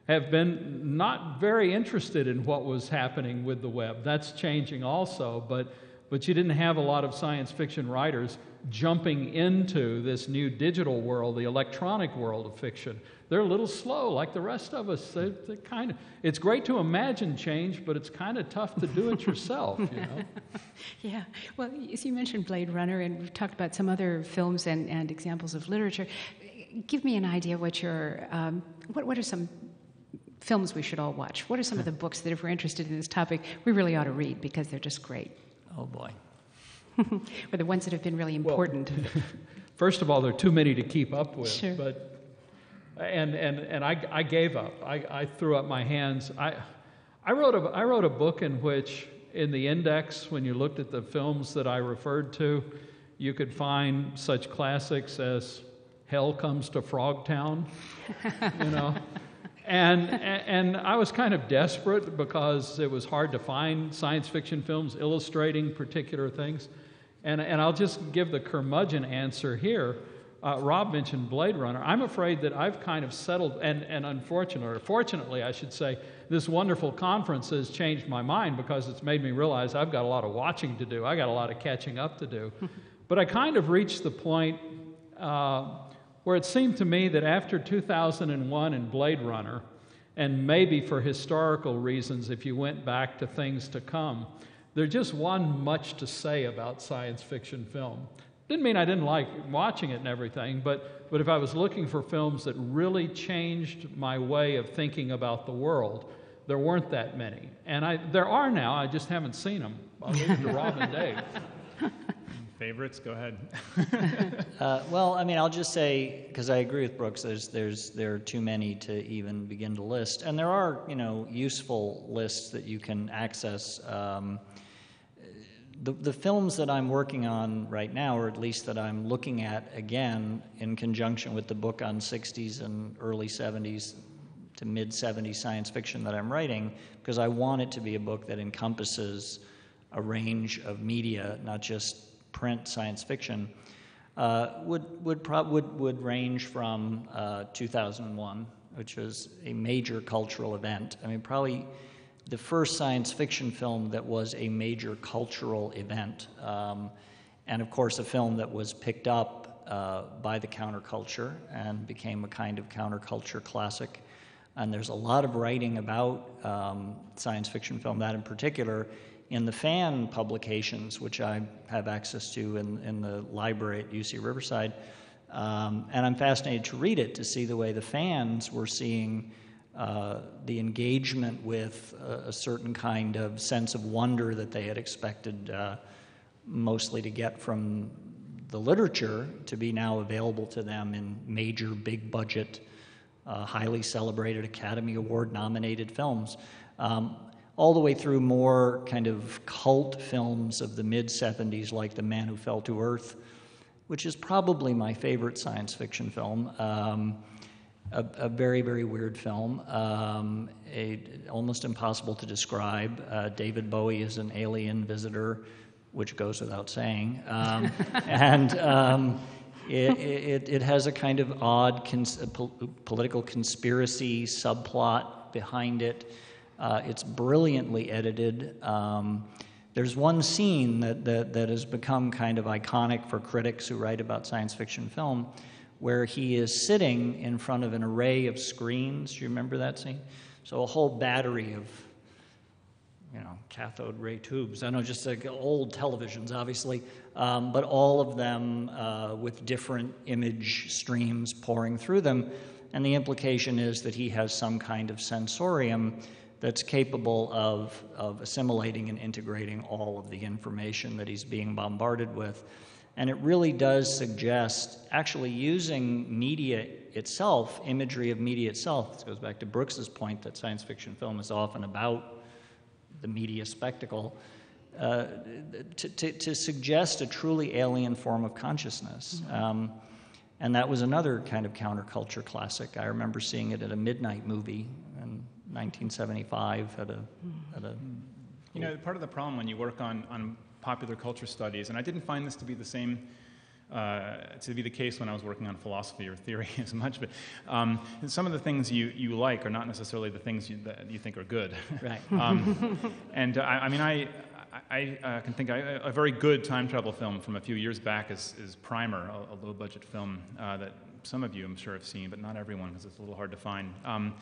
have been not very interested in what was happening with the web. That's changing also, but, but you didn't have a lot of science fiction writers jumping into this new digital world, the electronic world of fiction. They're a little slow, like the rest of us. They, they kind of, it's great to imagine change, but it's kind of tough to do it yourself, you know? [LAUGHS] yeah. Well, as you mentioned Blade Runner, and we've talked about some other films and, and examples of literature. Give me an idea what your, um, what, what are some films we should all watch? What are some of the books that, if we're interested in this topic, we really ought to read because they're just great? Oh boy. [LAUGHS] or the ones that have been really important. Well, [LAUGHS] first of all, there are too many to keep up with. Sure. But and and and I, I gave up. I, I threw up my hands. I I wrote a I wrote a book in which in the index when you looked at the films that I referred to, you could find such classics as Hell Comes to Frogtown, you know. [LAUGHS] And, and I was kind of desperate because it was hard to find science fiction films illustrating particular things. And, and I'll just give the curmudgeon answer here. Uh, Rob mentioned Blade Runner. I'm afraid that I've kind of settled, and, and unfortunately, or fortunately, I should say, this wonderful conference has changed my mind because it's made me realize I've got a lot of watching to do. I got a lot of catching up to do. [LAUGHS] but I kind of reached the point uh, where it seemed to me that after 2001 and Blade Runner, and maybe for historical reasons, if you went back to things to come, there just wasn't much to say about science fiction film. Didn't mean I didn't like watching it and everything, but, but if I was looking for films that really changed my way of thinking about the world, there weren't that many. And I, there are now, I just haven't seen them. I'll leave it to Dave. [LAUGHS] Favorites? Go ahead. [LAUGHS] uh, well, I mean, I'll just say because I agree with Brooks. There's, there's, there are too many to even begin to list, and there are, you know, useful lists that you can access. Um, the, the films that I'm working on right now, or at least that I'm looking at again in conjunction with the book on 60s and early 70s to mid 70s science fiction that I'm writing, because I want it to be a book that encompasses a range of media, not just print science fiction, uh, would, would, prob- would, would range from uh, 2001, which was a major cultural event. I mean, probably the first science fiction film that was a major cultural event. Um, and of course, a film that was picked up uh, by the counterculture and became a kind of counterculture classic. And there's a lot of writing about um, science fiction film, that in particular, in the fan publications, which I have access to in, in the library at UC Riverside. Um, and I'm fascinated to read it to see the way the fans were seeing uh, the engagement with a, a, certain kind of sense of wonder that they had expected uh, mostly to get from the literature to be now available to them in major, big budget, uh, highly celebrated Academy Award nominated films. Um, all the way through more kind of cult films of the mid 70s, like The Man Who Fell to Earth, which is probably my favorite science fiction film. Um, a, a, very, very weird film, um, a, almost impossible to describe. Uh, David Bowie is an alien visitor, which goes without saying. Um, [LAUGHS] and um, it, it, it, has a kind of odd cons- political conspiracy subplot behind it. Uh, it's brilliantly edited. Um, there's one scene that, that, that has become kind of iconic for critics who write about science fiction film, where he is sitting in front of an array of screens. Do you remember that scene? So a whole battery of you know, cathode ray tubes. I know just like old televisions, obviously, um, but all of them uh, with different image streams pouring through them. And the implication is that he has some kind of sensorium that's capable of, of assimilating and integrating all of the information that he's being bombarded with. And it really does suggest actually using media itself, imagery of media itself. This goes back to Brooks's point that science fiction film is often about the media spectacle, uh, to, to, to, suggest a truly alien form of consciousness. Mm-hmm. Um, and that was another kind of counterculture classic. I remember seeing it at a midnight movie in 1975 at a, at a you know, part of the problem when you work on, on popular culture studies, and I didn't find this to be the same uh, to be the case when I was working on philosophy or theory [LAUGHS] as much, but um, some of the things you, you like are not necessarily the things you, that you think are good. Right. [LAUGHS] um, [LAUGHS] and uh, I, I, mean, I, I uh, can think I, a very good time travel film from a few years back is, is Primer, a, a low budget film uh, that some of you, I'm sure, have seen, but not everyone because it's a little hard to find. Um,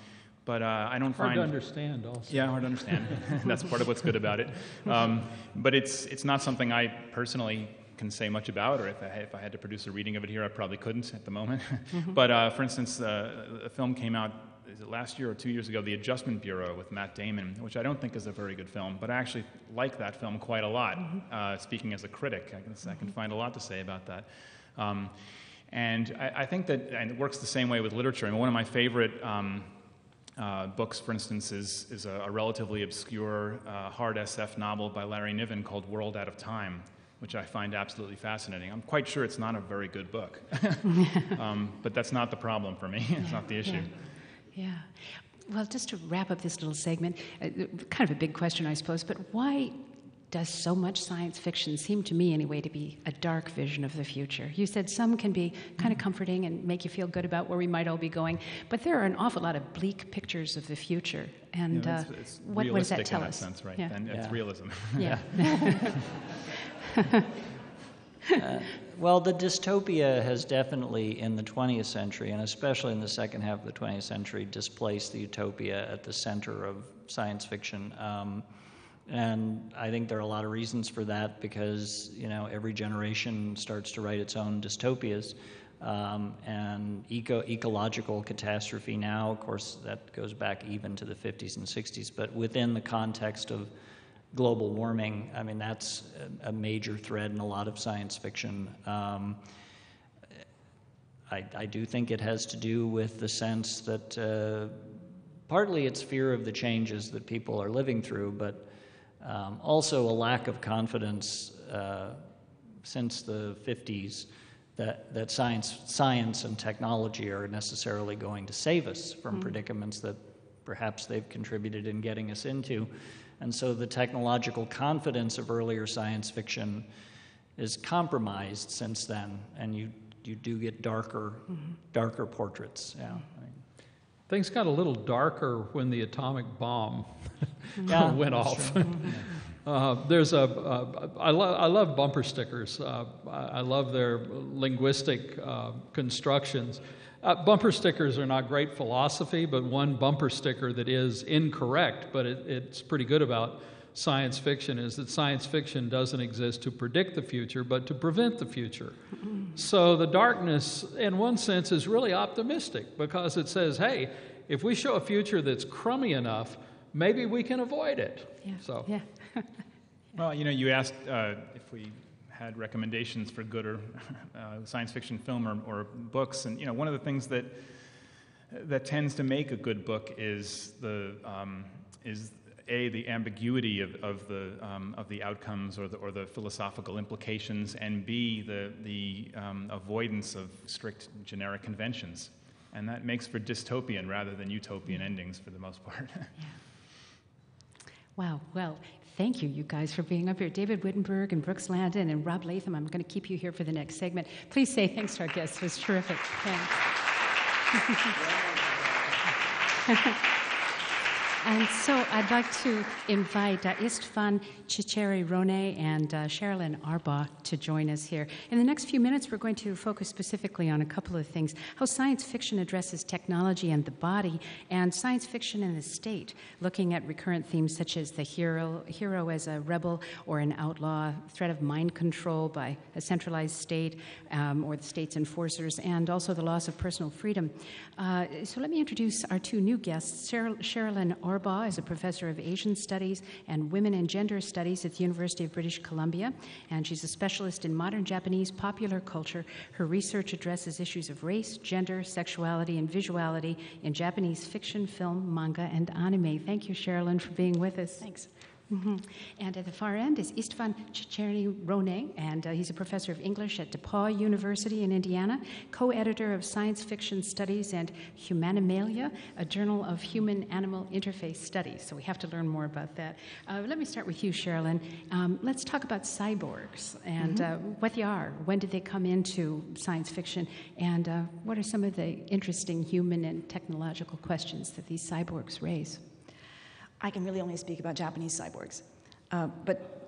but uh, I don't hard find to understand. Also, yeah, hard to understand. [LAUGHS] That's part of what's good about it. Um, but it's it's not something I personally can say much about, or if I, if I had to produce a reading of it here, I probably couldn't at the moment. [LAUGHS] Mm-hmm. but uh, for instance, uh, a film came out last year or two years ago, The Adjustment Bureau with Matt Damon, which I don't think is a very good film, but I actually like that film quite a lot. Mm-hmm. Uh, speaking as a critic, I can, mm-hmm. I can find a lot to say about that. Um, and I, I, think that and it works the same way with literature. I mean, one of my favorite um, uh, books, for instance, is, is a, a relatively obscure uh, hard SF novel by Larry Niven called World Out of Time which I find absolutely fascinating. I'm quite sure it's not a very good book, [LAUGHS] um, but that's not the problem for me. [LAUGHS] it's not the issue. Yeah. yeah. Well, just to wrap up this little segment, uh, kind of a big question, I suppose, but why does so much science fiction seem to me, anyway, to be a dark vision of the future? You said some can be kind of comforting and make you feel good about where we might all be going, but there are an awful lot of bleak pictures of the future. And uh, it's what, what, does that tell us? Sense, right? Yeah. And it's realism. [LAUGHS] Yeah. [LAUGHS] uh, well, the dystopia has definitely, in the 20th century, and especially in the second half of the 20th century, displaced the utopia at the center of science fiction. Um, and I think there are a lot of reasons for that because you know every generation starts to write its own dystopias, um, and eco ecological catastrophe now, of course, that goes back even to the 50s and 60s. But within the context of global warming. I mean, that's a, major thread in a lot of science fiction. Um, I, I, do think it has to do with the sense that uh, partly it's fear of the changes that people are living through, but um, also a lack of confidence uh, since the 50s that, that science, science and technology are necessarily going to save us from mm-hmm. predicaments that perhaps they've contributed in getting us into. And so the technological confidence of earlier science fiction is compromised since then, and you, you do get darker, mm-hmm. darker portraits. Yeah. Things got a little darker when the atomic bomb [LAUGHS] yeah, went off. [LAUGHS] uh, there's a, uh, I, lo- I love bumper stickers. Uh, I love their linguistic uh, constructions. Uh, bumper stickers are not great philosophy, but one bumper sticker that is incorrect, but it, it's pretty good about science fiction, is that science fiction doesn't exist to predict the future, but to prevent the future. So the darkness, in one sense, is really optimistic because it says, hey, if we show a future that's crummy enough, maybe we can avoid it. Yeah. So. Yeah. [LAUGHS] well, you know, you asked uh, if we had recommendations for good or [LAUGHS] uh, science fiction film or, or, books. And you know, one of the things that that tends to make a good book is the um, is a the ambiguity of, of the um, of the outcomes or the or the philosophical implications, and b the the um, avoidance of strict generic conventions, and that makes for dystopian rather than utopian endings for the most part. [LAUGHS] yeah. Wow. Well, thank you, you guys, for being up here. David Wittenberg and Brooks Landon and Rob Latham. I'm going to keep you here for the next segment. Please say thanks to our guests. It was terrific. Thanks. [LAUGHS] And so I'd like to invite uh, Istvan Csicsery-Ronay and uh, Sharalyn Orbaugh to join us here. In the next few minutes, we're going to focus specifically on a couple of things how science fiction addresses technology and the body, and science fiction and the state, looking at recurrent themes such as the hero, hero as a rebel or an outlaw, threat of mind control by a centralized state um, or the state's enforcers, and also the loss of personal freedom. Uh, so let me introduce our two new guests. Sharalyn Orbaugh is a professor of Asian Studies and Women and Gender Studies at the University of British Columbia, and she's a specialist in modern Japanese popular culture. Her research addresses issues of race, gender, sexuality, and visuality in Japanese fiction, film, manga, and anime. Thank you, Sharalyn, for being with us. Thanks. Mm-hmm. And at the far end is Istvan Csicsery-Ronay, and uh, he's a professor of English at DePauw University in Indiana, co editor of Science Fiction Studies and Humanimalia, a journal of human animal interface studies. So we have to learn more about that. Uh, let me start with you, Sharalyn. Um, let's talk about cyborgs and mm-hmm. uh, what they are. When did they come into science fiction? And uh, what are some of the interesting human and technological questions that these cyborgs raise? I can really only speak about Japanese cyborgs. Uh, but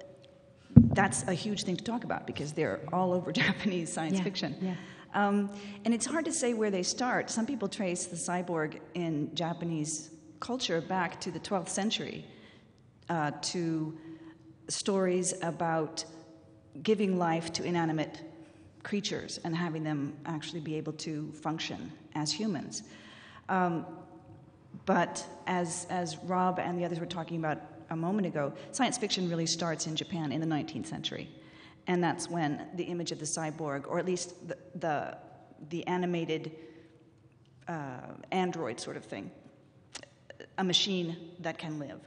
that's a huge thing to talk about because they're all over [LAUGHS] Japanese science yeah, fiction. Yeah. Um, and it's hard to say where they start. Some people trace the cyborg in Japanese culture back to the 12th century uh, to stories about giving life to inanimate creatures and having them actually be able to function as humans. Um, but as, as Rob and the others were talking about a moment ago, science fiction really starts in Japan in the 19th century. And that's when the image of the cyborg, or at least the, the, the animated uh, android sort of thing, a machine that can live,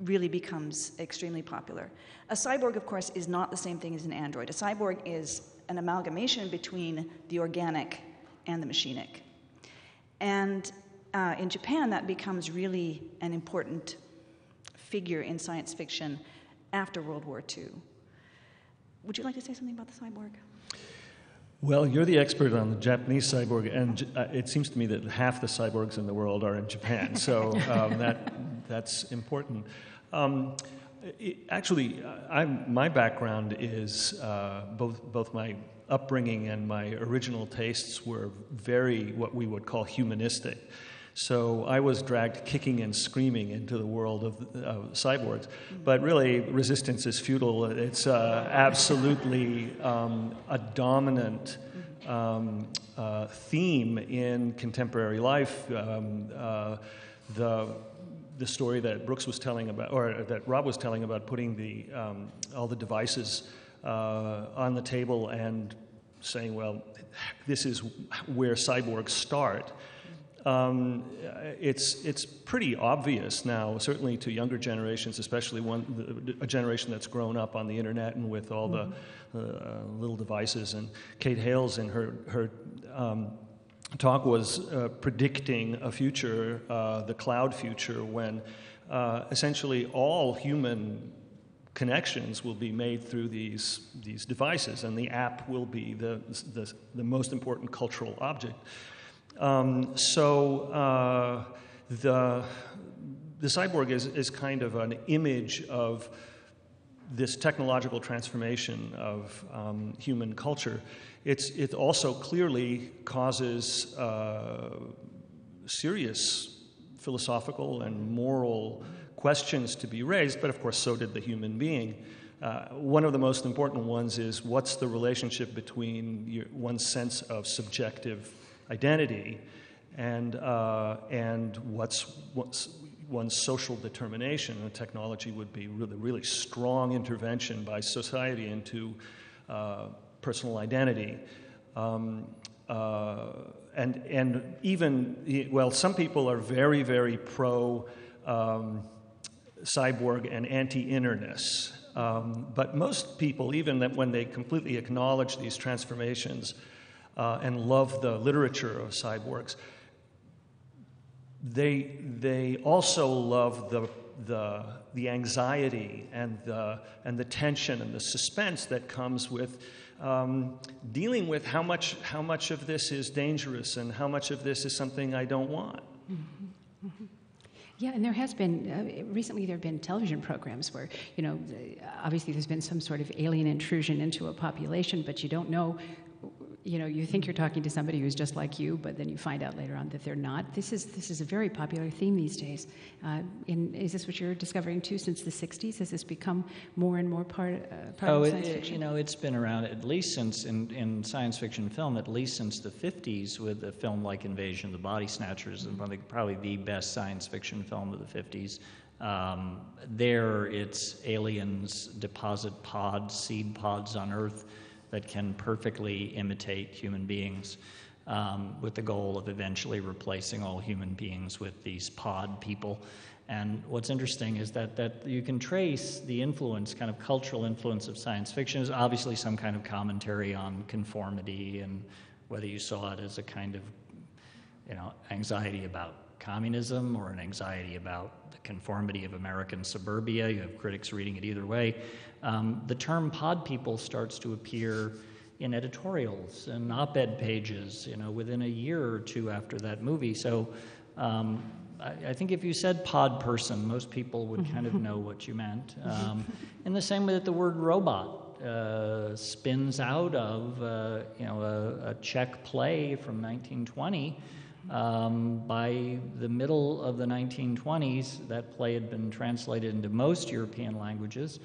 really becomes extremely popular. A cyborg, of course, is not the same thing as an android. A cyborg is an amalgamation between the organic and the machinic. And uh, in Japan, that becomes really an important figure in science fiction after World War II. Would you like to say something about the cyborg? Well, you're the expert on the Japanese cyborg, and uh, it seems to me that half the cyborgs in the world are in Japan, so [LAUGHS] um, that, that's important. Um, it, actually, I'm, my background is uh, both, both my upbringing and my original tastes were very what we would call humanistic. So I was dragged kicking and screaming into the world of uh, cyborgs. But really, resistance is futile. It's uh, absolutely um, a dominant um, uh, theme in contemporary life. Um, uh, the the story that Brooks was telling about, or that Rob was telling about putting the um, all the devices uh, on the table and saying, well, this is where cyborgs start. Um, it's, it's pretty obvious now, certainly to younger generations, especially one, a generation that's grown up on the internet and with all mm-hmm. the uh, little devices. And Kate Hayles, in her, her um, talk, was uh, predicting a future, uh, the cloud future, when uh, essentially all human connections will be made through these, these devices, and the app will be the, the, the most important cultural object. Um, so uh, the, the cyborg is, is kind of an image of this technological transformation of um, human culture. It's, it also clearly causes uh, serious philosophical and moral questions to be raised, but of course, so did the human being. Uh, one of the most important ones is what's the relationship between your, one's sense of subjective identity and, uh, and what's, what's one's social determination. And technology would be really, really strong intervention by society into uh, personal identity. Um, uh, and, and even, well, some people are very, very pro um, cyborg and anti innerness. Um, but most people, even that when they completely acknowledge these transformations, uh, and love the literature of cyborgs. They, they also love the, the, the anxiety and the, and the tension and the suspense that comes with um, dealing with how much, how much of this is dangerous and how much of this is something I don't want. Mm-hmm. [LAUGHS] Mm-hmm. Yeah, and there has been uh, recently. There have been television programs where you know, obviously there's been some sort of alien intrusion into a population, but you don't know you know, you think you're talking to somebody who's just like you, but then you find out later on that they're not. This is this is a very popular theme these days. Uh, in, is this what you're discovering too? Since the '60s, has this become more and more part, uh, part oh, of science it, fiction? you know, it's been around at least since in, in science fiction film, at least since the '50s, with a film like Invasion of the Body Snatchers, and probably, probably the best science fiction film of the '50s. Um, there, it's aliens deposit pods, seed pods on Earth that can perfectly imitate human beings um, with the goal of eventually replacing all human beings with these pod people. And what's interesting is that, that you can trace the influence, kind of cultural influence of science fiction, is obviously some kind of commentary on conformity and whether you saw it as a kind of you know, anxiety about communism or an anxiety about the conformity of American suburbia. You have critics reading it either way um, the term pod people starts to appear in editorials and op-ed pages, you know, within a year or two after that movie. So um, I, I, think if you said pod person, most people would kind of [LAUGHS] know what you meant. Um, in the same way that the word robot uh, spins out of, uh, you know, a, a, Czech play from 1920. Um, by the middle of the 1920s, that play had been translated into most European languages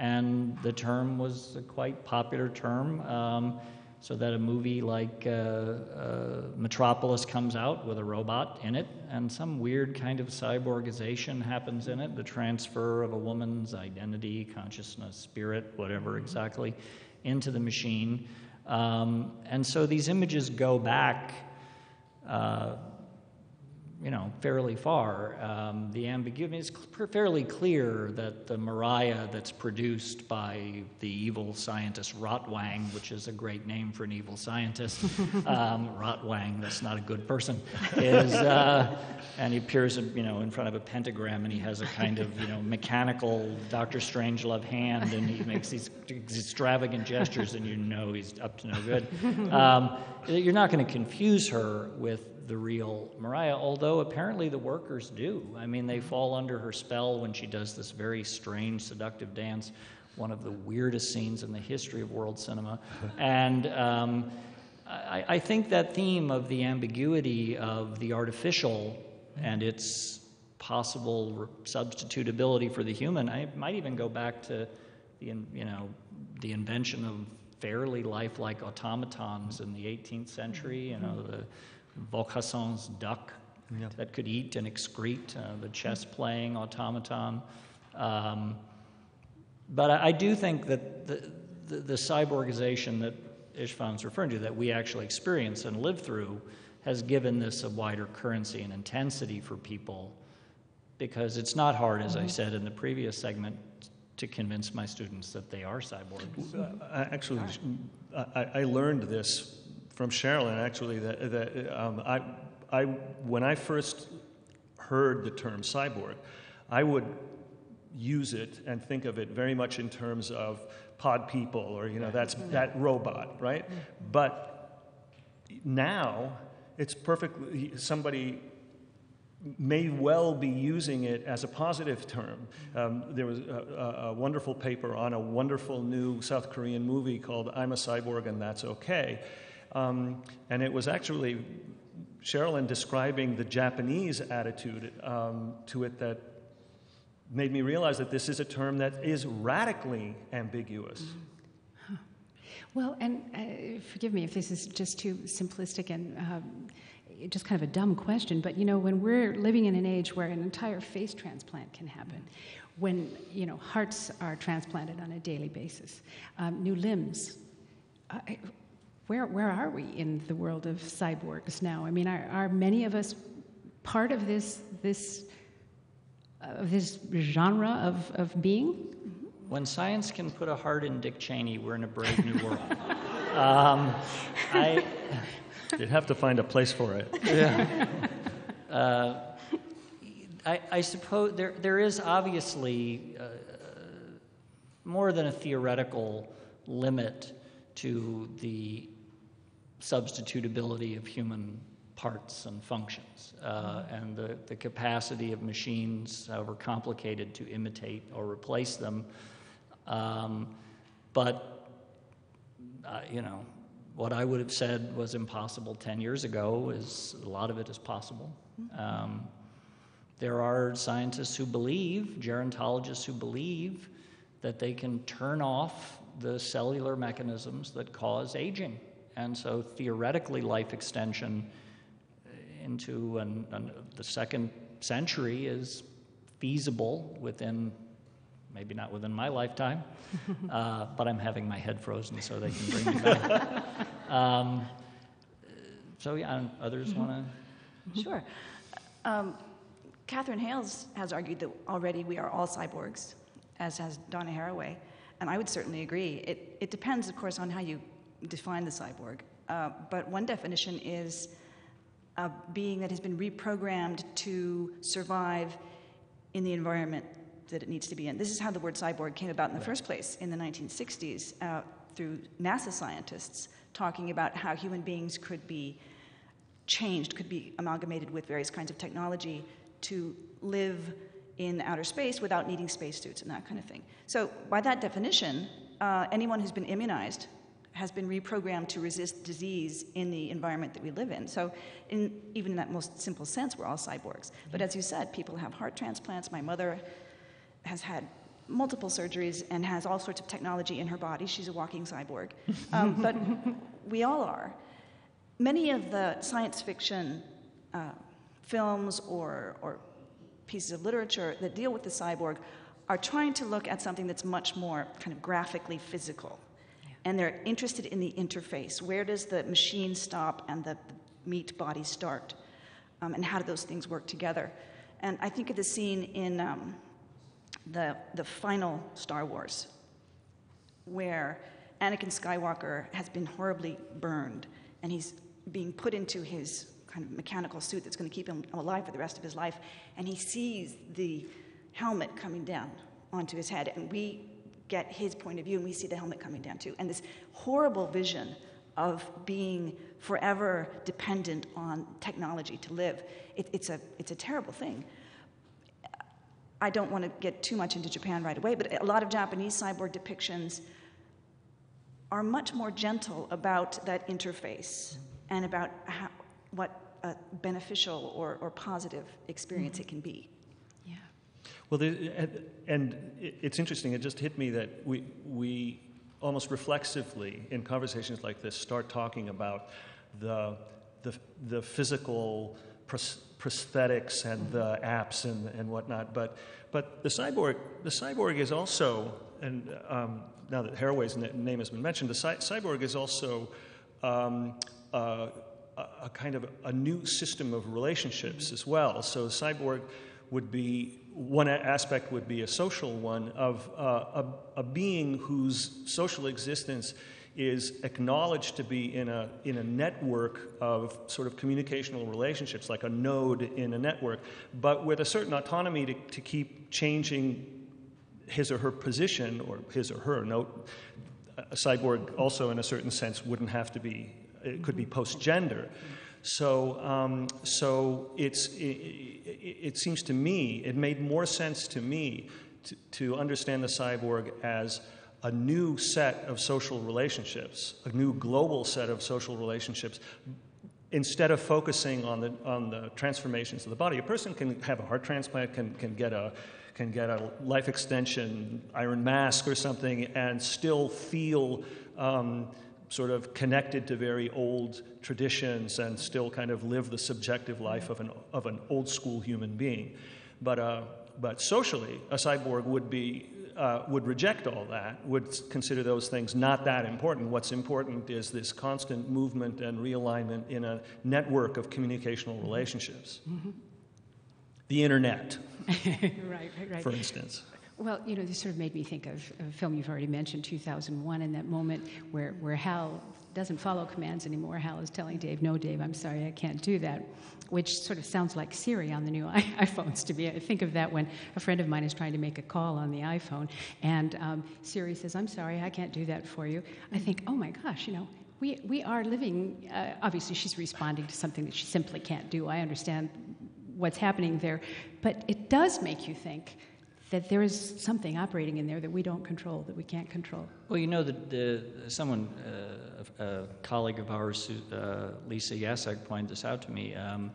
and the term was a quite popular term. Um, so that a movie like uh, uh, Metropolis comes out with a robot in it, and some weird kind of cyborgization happens in it the transfer of a woman's identity, consciousness, spirit, whatever exactly, into the machine. Um, and so these images go back. Uh, you know, fairly far. Um, the ambiguity is cl- fairly clear that the Maria that's produced by the evil scientist Rotwang, which is a great name for an evil scientist, [LAUGHS] um, Rotwang, that's not a good person, is, uh, and he appears, you know, in front of a pentagram, and he has a kind of, you know, mechanical Doctor Strangelove hand, and he makes these extravagant gestures, and you know he's up to no good. [LAUGHS] Um, you're not going to confuse her with the real Maria, although apparently the workers do. I mean, they mm-hmm. fall under her spell when she does this very strange, seductive dance, one of the weirdest scenes in the history of world cinema. [LAUGHS] and um, I, I think that theme of the ambiguity of the artificial mm-hmm. and its possible substitutability for the human, I might even go back to the, you know, the invention of fairly lifelike automatons mm-hmm. in the 18th century, you know, the Vaucanson's duck yep. that could eat and excrete, uh, the chess playing automaton. Um, but I, I, do think that the, the, the cyborgization that Istvan's referring to, that we actually experience and live through, has given this a wider currency and intensity for people because it's not hard, as I mm-hmm. said in the previous segment, to convince my students that they are cyborgs. Actually, I, I, learned this from Sharalyn, actually, that, that um, I, I, when I first heard the term cyborg, I would use it and think of it very much in terms of pod people or, you know, that's that robot, right? But now it's perfectly, somebody may well be using it as a positive term. Um, there was a, a, wonderful paper on a wonderful new South Korean movie called I'm a Cyborg and That's Okay. Um, and it was actually Sharalyn describing the Japanese attitude um, to it that made me realize that this is a term that is radically ambiguous. Huh. Well, and uh, forgive me if this is just too simplistic and um, just kind of a dumb question, but you know, when we're living in an age where an entire face transplant can happen, when you know hearts are transplanted on a daily basis, um, new limbs. Uh, where, where are we in the world of cyborgs now? I mean, are, are many of us part of this, this, uh, this genre of, of being? When science can put a heart in Dick Cheney, we're in a brave new world. [LAUGHS] um, I, [LAUGHS] You'd have to find a place for it. [LAUGHS] Yeah. Uh, I, I, suppose there, there is obviously uh, more than a theoretical limit to the substitutability of human parts and functions, uh, and the, the capacity of machines, however complicated, to imitate or replace them. Um, but, uh, you know, what I would have said was impossible 10 years ago is a lot of it is possible. Um, there are scientists who believe, gerontologists who believe, that they can turn off the cellular mechanisms that cause aging. And so theoretically, life extension into an, an, the second century is feasible within, maybe not within my lifetime, [LAUGHS] uh, but I'm having my head frozen so they can bring me [LAUGHS] back. um, so, yeah, others want to? Sure. Um, Katherine Hayles has argued that already we are all cyborgs, as has Donna Haraway, and I would certainly agree. It, it depends, of course, on how you define the cyborg. Uh, but one definition is a being that has been reprogrammed to survive in the environment that it needs to be in. This is how the word cyborg came about in the right. first place in the 1960s uh, through NASA scientists talking about how human beings could be changed, could be amalgamated with various kinds of technology to live in outer space without needing spacesuits and that kind of thing. So, by that definition, uh, anyone who's been immunized has been reprogrammed to resist disease in the environment that we live in. So, in, even in that most simple sense, we're all cyborgs. But as you said, people have heart transplants. My mother has had multiple surgeries and has all sorts of technology in her body. She's a walking cyborg. [LAUGHS] Um, but we all are. Many of the science fiction uh, films or, or pieces of literature that deal with the cyborg are trying to look at something that's much more kind of graphically physical and they're interested in the interface. Where does the machine stop and the meat body start? Um, and how do those things work together? And I think of the scene in um, the, the final Star Wars, where Anakin Skywalker has been horribly burned, and he's being put into his kind of mechanical suit that's going to keep him alive for the rest of his life, and he sees the helmet coming down onto his head, and we get his point of view, and we see the helmet coming down too. And this horrible vision of being forever dependent on technology to live. It, it's, a, it's a terrible thing. I don't want to get too much into Japan right away, but a lot of Japanese cyborg depictions are much more gentle about that interface and about how, what a beneficial or, or positive experience mm-hmm. it can be. Well, and it's interesting, it just hit me that we, we almost reflexively, in conversations like this, start talking about the, the, the physical prosthetics and the apps and, and whatnot. But, but the, cyborg, the cyborg is also, and um, now that Haraway's name has been mentioned, the cy- cyborg is also um, uh, a kind of a new system of relationships as well. So cyborg would be one aspect would be a social one of uh, a, a, being whose social existence is acknowledged to be in a, in a network of sort of communicational relationships, like a node in a network, but with a certain autonomy to, to keep changing his or her position, or his or her. Note, a cyborg also, in a certain sense, wouldn't have to be, it could be post gender. So, um, so it's, it, it, seems to me, it made more sense to me to, to understand the cyborg as a new set of social relationships, a new global set of social relationships, instead of focusing on the, on the transformations of the body. A person can have a heart transplant, can, can, get a, can get a life extension iron mask or something, and still feel um, sort of connected to very old traditions and still kind of live the subjective life of an, of an old school human being. But, uh, but socially, a cyborg would be uh, would reject all that, would consider those things not that important. What's important is this constant movement and realignment in a network of communicational relationships. Mm-hmm. The internet, [LAUGHS] right, right, right. for instance. Well, you know, this sort of made me think of a film you've already mentioned, 2001, and that moment where, where Hal doesn't follow commands anymore. Hal is telling Dave, No, Dave, I'm sorry, I can't do that, which sort of sounds like Siri on the new [LAUGHS] iPhones to me. I think of that when a friend of mine is trying to make a call on the iPhone, and um, Siri says, I'm sorry, I can't do that for you. I think, oh my gosh, you know, We, we are living, uh, obviously, she's responding to something that she simply can't do. I understand what's happening there. But it does make you think that there is something operating in there that we don't control, that we can't control. Well, you know, that the, someone, uh, a, colleague of ours, uh, Lisa Yaszek, pointed this out to me. Um,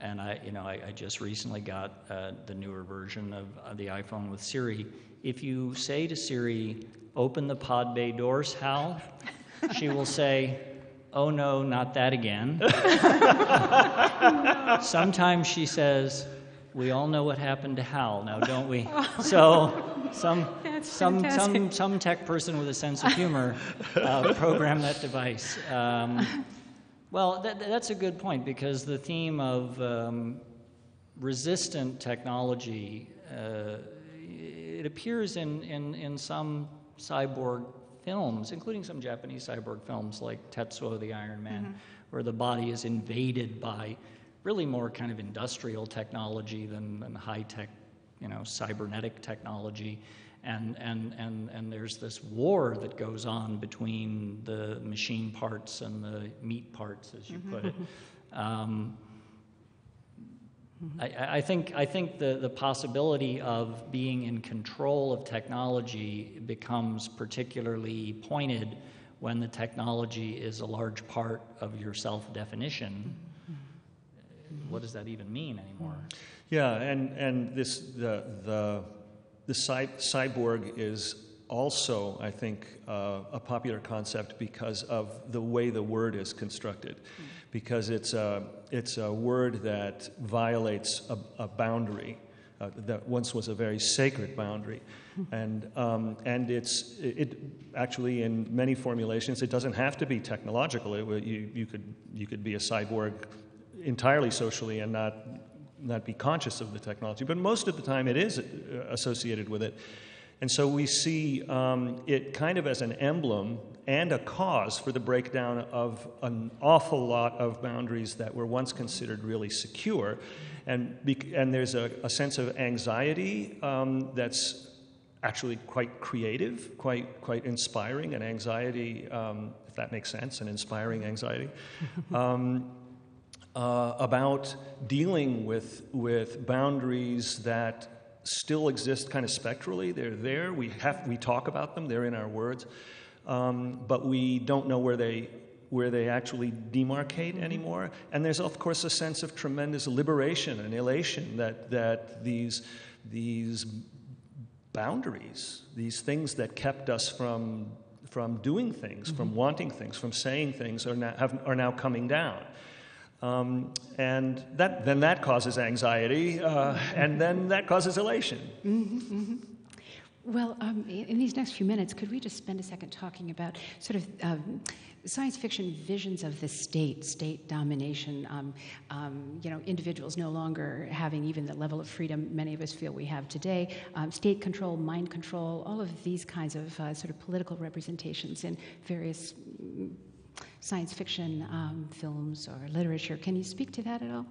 and I, you know, I, I just recently got uh, the newer version of the iPhone with Siri. If you say to Siri, "Open the pod bay doors," Hal, she will say, Oh no, not that again. [LAUGHS] Sometimes she says, We all know what happened to Hal now, don't we? [LAUGHS] [LAUGHS] So some, [LAUGHS] some, some, some tech person with a sense of humor uh, programmed that device. Um, well, that, that's a good point because the theme of um, resistant technology, uh, it appears in, in, in some cyborg films, including some Japanese cyborg films like Tetsuo the Iron Man, mm-hmm. where the body is invaded by really more kind of industrial technology than, than high tech, you know, cybernetic technology. And, and, and, and there's this war that goes on between the machine parts and the meat parts, as you mm-hmm. put it. [LAUGHS] Um, I, I, think, I think the, the possibility of being in control of technology becomes particularly pointed when the technology is a large part of your self definition. What does that even mean anymore? Yeah, and, and this, the, the, the cy- cyborg is also, I think, uh, a popular concept because of the way the word is constructed. Mm because it's a, it's a word that violates a, a boundary uh, that once was a very sacred boundary. And, um, and it's, it, actually, in many formulations, it doesn't have to be technological. It, you, you, could, you could be a cyborg entirely socially and not, not be conscious of the technology. But most of the time, it is uh, associated with it. And so we see um, it kind of as an emblem and a cause for the breakdown of an awful lot of boundaries that were once considered really secure. And, and there's a, a sense of anxiety um, that's actually quite creative, quite, quite inspiring, and anxiety, um, if that makes sense, an inspiring anxiety. [LAUGHS] Uh, about dealing with, with boundaries that still exist kind of spectrally. They're there. We, have, we talk about them, they're in our words. Um, but we don't know where they, where they actually demarcate anymore. And there's, of course, a sense of tremendous liberation and elation that, that these, these boundaries, these things that kept us from, from doing things, mm-hmm. from wanting things, from saying things, are now, have, are now coming down. Um, and that, then that causes anxiety, uh, and then that causes elation. Mm-hmm, mm-hmm. Well, um, in these next few minutes, could we just spend a second talking about sort of um, science fiction visions of the state, state domination, um, um, you know, individuals no longer having even the level of freedom many of us feel we have today, um, state control, mind control, all of these kinds of uh, sort of political representations in various science fiction um, films or literature. Can you speak to that at all?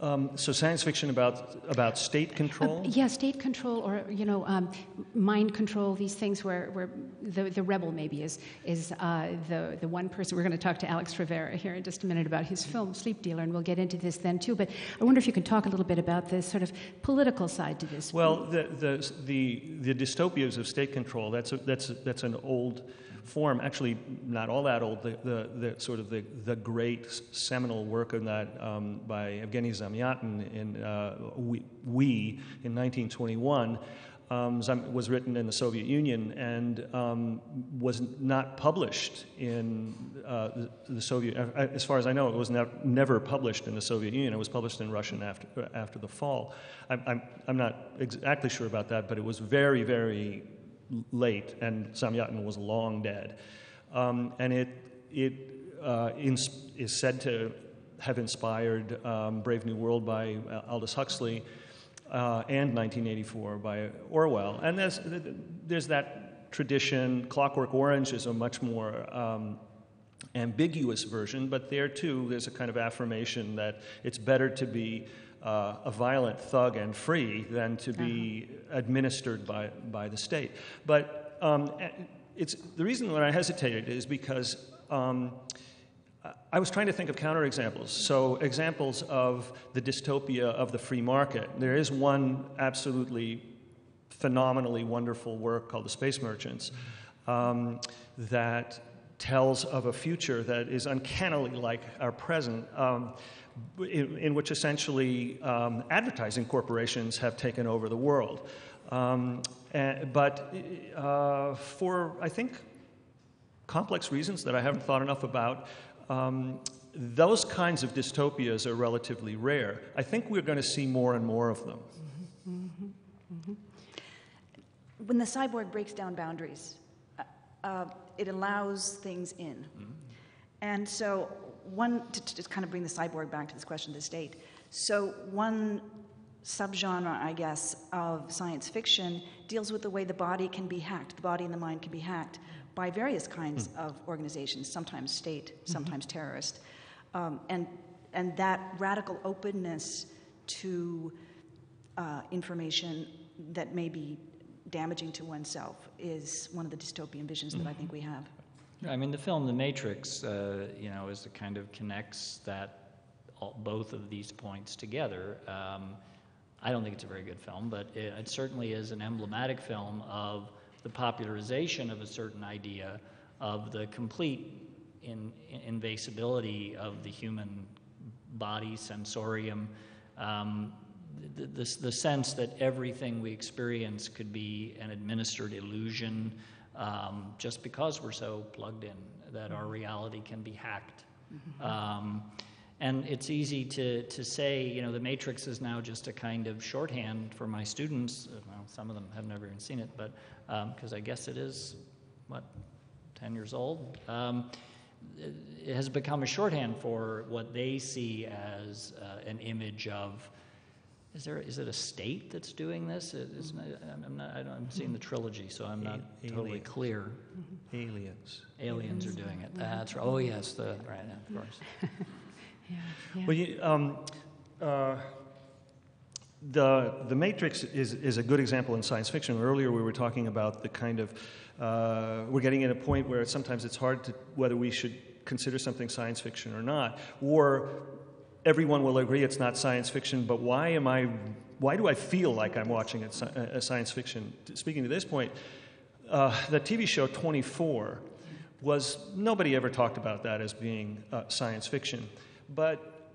Um, so science fiction about about state control. Uh, yeah, state control, or you know, um, mind control. These things where, where the, the rebel maybe is is uh, the the one person. We're going to talk to Alex Rivera here in just a minute about his film Sleep Dealer, and we'll get into this then too. But I wonder if you can talk a little bit about the sort of political side to this. Well, the the the, the dystopias of state control. That's a, that's a, that's an old form, actually not all that old, the, the, the sort of the, the great seminal work of that um, by Evgeny Zamyatin in uh, we, we, in 1921 um, was written in the Soviet Union and um, was not published in uh, the, the, Soviet. As far as I know, it was never published in the Soviet Union. It was published in Russian after after the fall. I'm, I'm, I'm not exactly sure about that, but it was very very late, and Zamyatin was long dead. Um, and it, it uh, ins- is said to have inspired um, Brave New World by uh, Aldous Huxley uh, and 1984 by Orwell. And there's, there's that tradition. Clockwork Orange is a much more um, ambiguous version, but there too, there's a kind of affirmation that it's better to be uh, a violent thug and free than to be uh-huh. administered by, by the state. But um, it's the reason that I hesitated is because um, I was trying to think of counterexamples. So, examples of the dystopia of the free market. There is one absolutely phenomenally wonderful work called The Space Merchants um, that tells of a future that is uncannily like our present. Um, in, in, which essentially um, advertising corporations have taken over the world. Um, and, but uh, for, I think, complex reasons that I haven't thought enough about, um, those kinds of dystopias are relatively rare. I think we're going to see more and more of them. Mm-hmm, mm-hmm. When the cyborg breaks down boundaries, uh, uh, it allows things in. Mm-hmm. And so, one, to, to, just kind of bring the cyborg back to this question of the state. So, one subgenre, I guess, of science fiction deals with the way the body can be hacked, the body and the mind can be hacked by various kinds mm. of organizations, sometimes state, mm-hmm. sometimes mm-hmm. terrorist. Um, and, and that radical openness to uh, information that may be damaging to oneself is one of the dystopian visions mm-hmm. that I think we have. I mean, the film The Matrix, uh, you know, is the kind of connects that all, both of these points together. Um, I don't think it's a very good film, but it, it certainly is an emblematic film of the popularization of a certain idea of the complete in, in, invasibility of the human body, sensorium, um, the, the, the, sense that everything we experience could be an administered illusion um, just because we're so plugged in, that our reality can be hacked. Mm-hmm. Um, and it's easy to, to say, you know, the Matrix is now just a kind of shorthand for my students. Well, some of them have never even seen it, but because um, I guess it is, what, 10 years old? Um, it has become a shorthand for what they see as uh, an image of. Is there is it a state that's doing this? It's not, I'm not. I'm seeing the trilogy, so I'm not Alien. totally clear. Aliens. Aliens are doing it. That's right. Oh yes, the right. Of course. [LAUGHS] yeah, yeah. Well, you, um, uh, the, the Matrix is, is a good example in science fiction. Earlier, we were talking about the kind of, uh, we're getting at a point where sometimes it's hard to whether we should consider something science fiction or not. Or everyone will agree it's not science fiction, but why am I, why do I feel like I'm watching a, a science fiction? Speaking to this point, uh, the TV show 24 was, nobody ever talked about that as being uh, science fiction. But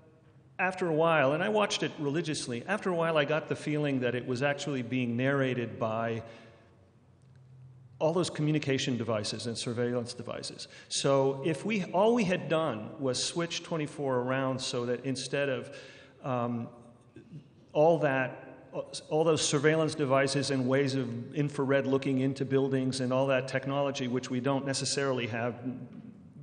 after a while, and I watched it religiously, after a while I got the feeling that it was actually being narrated by all those communication devices and surveillance devices. So if we all we had done was switch 24 around so that instead of um, all that all those surveillance devices and ways of infrared looking into buildings and all that technology, which we don't necessarily have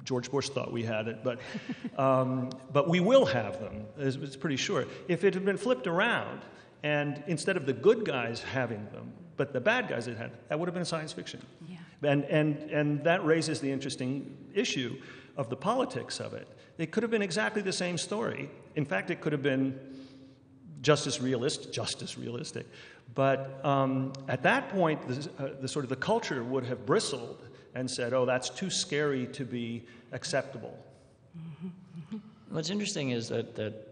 George Bush thought we had it, but, [LAUGHS] um, but we will have them, it's, it's pretty sure. If it had been flipped around, and instead of the good guys having them, but the bad guys had had, that would have been science fiction. Yeah. And, and, and that raises the interesting issue of the politics of it. It could have been exactly the same story. In fact, it could have been just as realistic, just as realistic. But um, at that point, the, uh, the, sort of the culture would have bristled and said, "Oh, that's too scary to be acceptable. What's interesting is that, that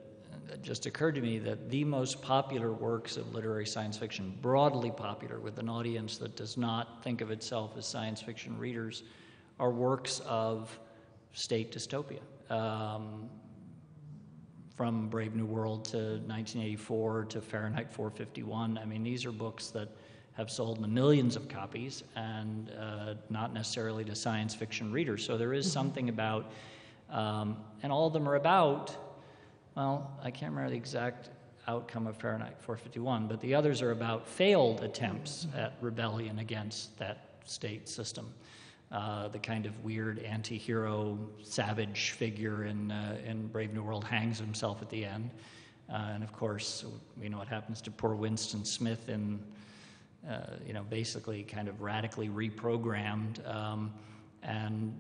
it just occurred to me that the most popular works of literary science fiction, broadly popular with an audience that does not think of itself as science fiction readers, are works of state dystopia. Um, from Brave New World to 1984 to Fahrenheit 451. I mean, these are books that have sold in the millions of copies and uh, not necessarily to science fiction readers. So there is mm-hmm. something about, um, and all of them are about, well, I can't remember the exact outcome of Fahrenheit 451, but the others are about failed attempts at rebellion against that state system. Uh, the kind of weird anti hero, savage figure in, uh, in Brave New World hangs himself at the end. Uh, and of course, we know what happens to poor Winston Smith in uh, you know, basically kind of radically reprogrammed. Um, and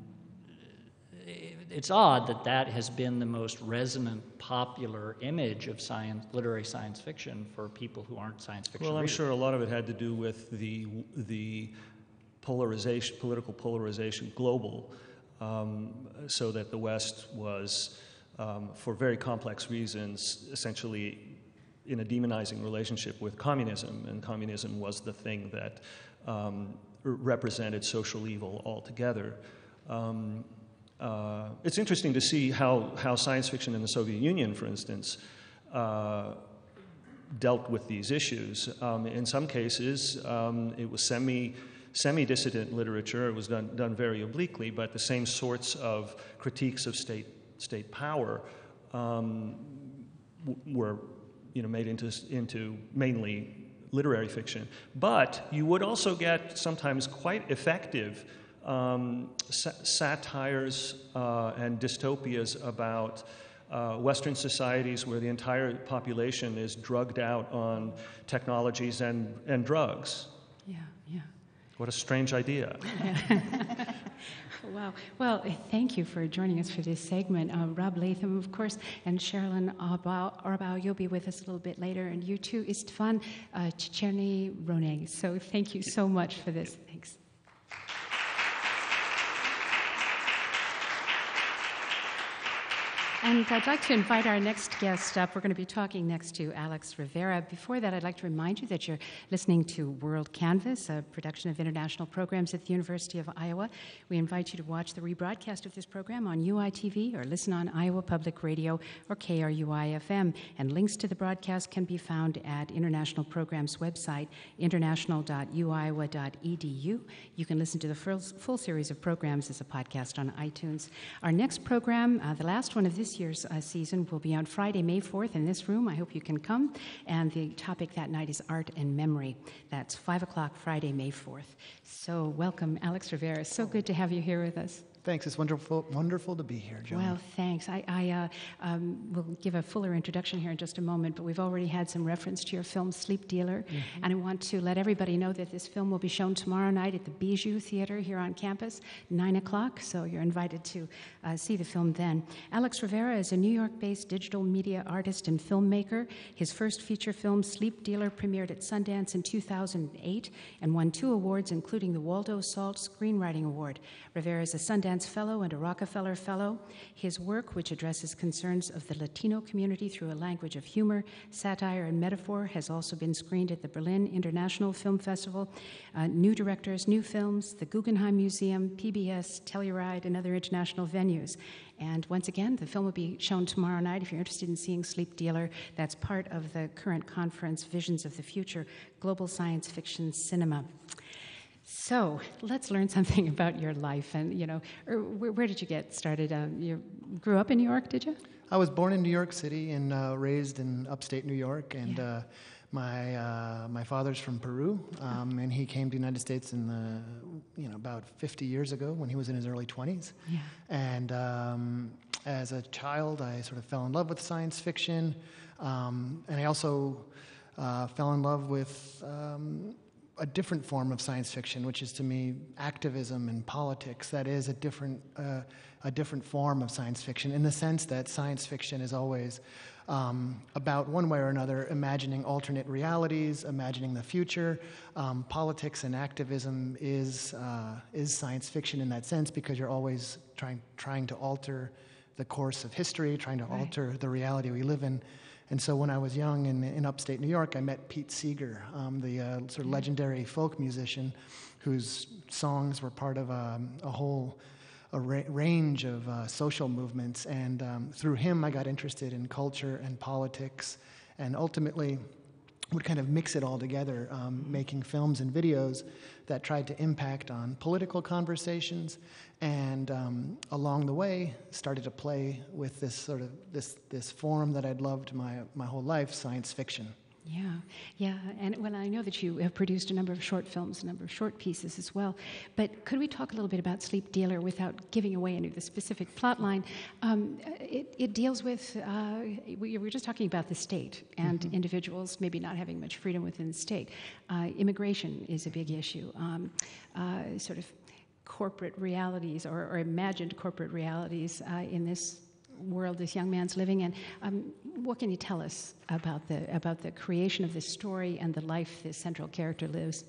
it's odd that that has been the most resonant, popular image of science, literary science fiction for people who aren't science fiction. Well, I'm readers. sure a lot of it had to do with the the polarization, political polarization, global, um, so that the West was, um, for very complex reasons, essentially in a demonizing relationship with communism, and communism was the thing that um, represented social evil altogether. Um, uh, it's interesting to see how, how science fiction in the Soviet Union, for instance, uh, dealt with these issues. Um, in some cases, um, it was semi semi dissident literature. It was done, done very obliquely, but the same sorts of critiques of state, state power um, were you know, made into, into mainly literary fiction. But you would also get sometimes quite effective um, sa- satires uh, and dystopias about uh, Western societies where the entire population is drugged out on technologies and, and drugs. Yeah, yeah. What a strange idea. [LAUGHS] Wow. Well, thank you for joining us for this segment. Uh, Rob Latham, of course, and Sharalyn Orbaugh, you'll be with us a little bit later. And you too, Istvan uh, Chicherny Roneg. So thank you so much for this. Thanks. And I'd like to invite our next guest up. We're going to be talking next to Alex Rivera. Before that, I'd like to remind you that you're listening to WorldCanvass, a production of international programs at the University of Iowa. We invite you to watch the rebroadcast of this program on UITV or listen on Iowa Public Radio or KRUI FM. And links to the broadcast can be found at International Programs website, international.uiowa.edu. You can listen to the full, series of programs as a podcast on iTunes. Our next program, uh, the last one of this year's uh, season will be on Friday, May 4th in this room. I hope you can come. And the topic that night is art and memory. That's 5 o'clock Friday, May 4th. So, welcome, Alex Rivera. So good to have you here with us. Thanks. It's wonderful, wonderful to be here, Joan. Well, thanks. I, I uh, um, will give a fuller introduction here in just a moment, but we've already had some reference to your film Sleep Dealer, mm-hmm. and I want to let everybody know that this film will be shown tomorrow night at the Bijou Theater here on campus, nine o'clock. So you're invited to uh, see the film then. Alex Rivera is a New York-based digital media artist and filmmaker. His first feature film, Sleep Dealer, premiered at Sundance in 2008 and won two awards, including the Waldo Salt Screenwriting Award. Rivera is a Sundance Fellow and a Rockefeller Fellow. His work, which addresses concerns of the Latino community through a language of humor, satire, and metaphor, has also been screened at the Berlin International Film Festival, uh, New Directors, New Films, the Guggenheim Museum, PBS, Telluride, and other international venues. And once again, the film will be shown tomorrow night. If you're interested in seeing Sleep Dealer, that's part of the current conference, Visions of the Future Global Science Fiction Cinema. So let's learn something [LAUGHS] about your life. And, you know, er, where, where did you get started? Uh, you grew up in New York, did you? I was born in New York City and uh, raised in upstate New York. And yeah. uh, my, uh, my father's from Peru, um, and he came to the United States in the, you know, about 50 years ago when he was in his early 20s. Yeah. And um, as a child, I sort of fell in love with science fiction. Um, and I also uh, fell in love with um, a different form of science fiction, which is to me activism and politics. That is a different, uh, a different form of science fiction in the sense that science fiction is always um, about one way or another imagining alternate realities, imagining the future. Um, politics and activism is, uh, is science fiction in that sense because you're always trying, trying to alter the course of history, trying to right. alter the reality we live in. And so when I was young in, in upstate New York, I met Pete Seeger, um, the uh, sort of legendary folk musician whose songs were part of a, a whole a ra- range of uh, social movements. And um, through him, I got interested in culture and politics and ultimately would kind of mix it all together, um, making films and videos that tried to impact on political conversations, and um, along the way started to play with this sort of this this form that I'd loved my my whole life, science fiction. Yeah, yeah, and well, I know that you have produced a number of short films, a number of short pieces as well. But could we talk a little bit about Sleep Dealer without giving away any of the specific plot line? Um, it, it, deals with, uh, we were just talking about the state and mm-hmm. individuals maybe not having much freedom within the state. Uh, immigration is a big issue. Um, uh, sort of corporate realities or, or imagined corporate realities uh, in this world this young man's living in. Um, what can you tell us about the about the creation of this story and the life this central character lives?